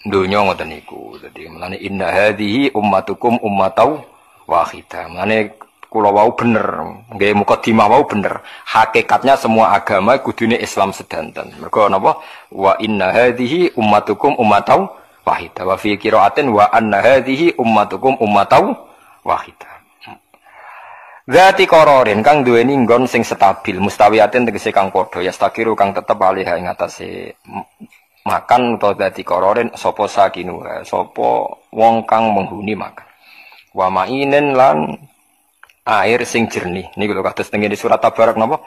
S1: dunia ngoten niku. Jadi melane inna hadhihi ummatukum ummatau wahidah. Melane kula wau bener, nggih mukadimah wau bener. Hakikatnya semua agama kudune Islam sedanten. Mergo napa? Wa inna hadhihi ummatukum ummatau wahidah. Wa fi qiraatin wa anna hadhihi ummatukum ummatau wahidah. Zati kororin kang duweni nggon sing stabil, mustawiyatin tegese kang padha, ya stakiru kang tetep alih ing atase makan utawa dadi kororin sapa sakinu, sapa wong kang menghuni makan. Wa mainen lan air sing jernih. Niku lho kados teng surat Tabarak napa?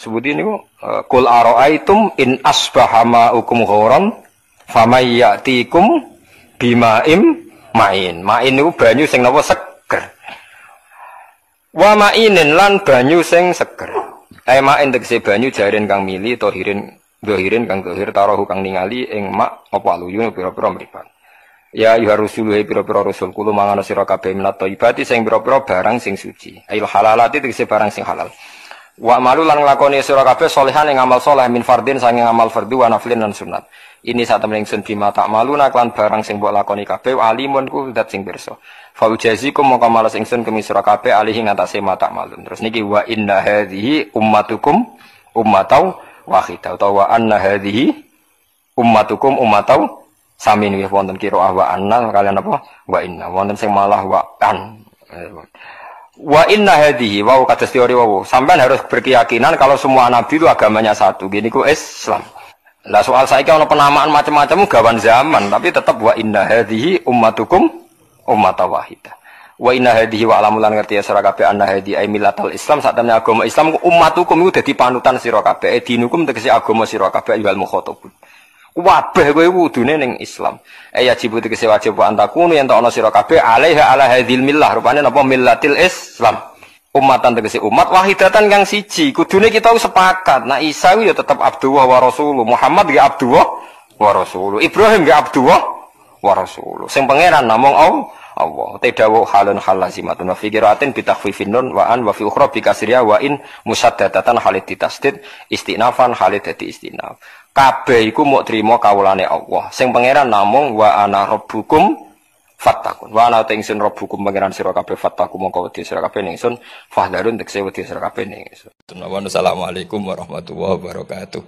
S1: Sebutin niku kul araaitum in asbaha ma'ukum ghoran famayyatikum bimaim main. Main niku banyu sing napa seger. Wa ma'inin lan banyu sing seger. Ae ma'in tegese banyu jaren kang mili tohirin dohirin kang dohir tarohu kang ningali ing mak apa aluyun pira-pira mripat. Ya ayuha rusulu he pira-pira rasul kulo mangan sira kabeh minat thayyibati sing pira-pira barang sing suci. Ail halalati tegese barang sing halal. Wa malu lan nglakoni sira kabeh solehan ing amal soleh min fardin sanging amal fardhu wa naflin lan sunat. Ini saat temen ingsun bima tak malu naklan barang sing mbok lakoni kabeh alimun ku dat sing pirsa. Fa ujazikum mongko malas ingsun kemi sira kabeh alihi ngatasé mata malun. Terus niki wa inna hadhihi ummatukum ummatau wahidah utawa wa anna hadhihi ummatukum ummatau sami niki wonten kira wa anna kalian apa wa inna wonten sing malah wa an. Wa inna hadhihi wa kados teori wa sampean harus berkeyakinan kalau semua nabi itu agamanya satu. Gini ku Islam. Lah soal saya kalau penamaan macam-macam gawan zaman, tapi tetap wa inna hadhihi ummatukum ummat wahidah. Wa inna hadhihi wa alamulan ngerti ya sira kabeh anna hadhi ay millatal Islam sak agama Islam ummatukum iku dadi panutan sira kabeh. Dinukum tegese agama sira kabeh ayyuhal mukhatabun. Wabeh kowe kudune ning Islam. E ya jibu tegese wajib wa antakunu yen ana sira kabeh alaiha ala hadhil millah. Rupane napa? Millatil Islam. Umatan tegesi umat wahidatan kang siji. Kudune kita sepakat. Nah Isa ya tetap Abdullah wa Rasulullah Muhammad ya Abdullah wa Rasulullah Ibrahim ya Abdullah wa Rasulullah sing pangeran namung Allah Allah. Tedawu halun halazimatun wa fi qiraatin bi takhfifin nun wa an wa fi ukhra bi kasriya wa in musaddadatan halid ditasdid istinafan halid dadi istinaf kabeh iku muk trima kawulane Allah sing pangeran namung wa ana rabbukum fattakun wa ana ingsun rabbukum pangeran sira kabeh fattaku mongko wedi sira kabeh ingsun fahdarun tekse wedi sira kabeh ingsun. Assalamualaikum warahmatullahi wabarakatuh.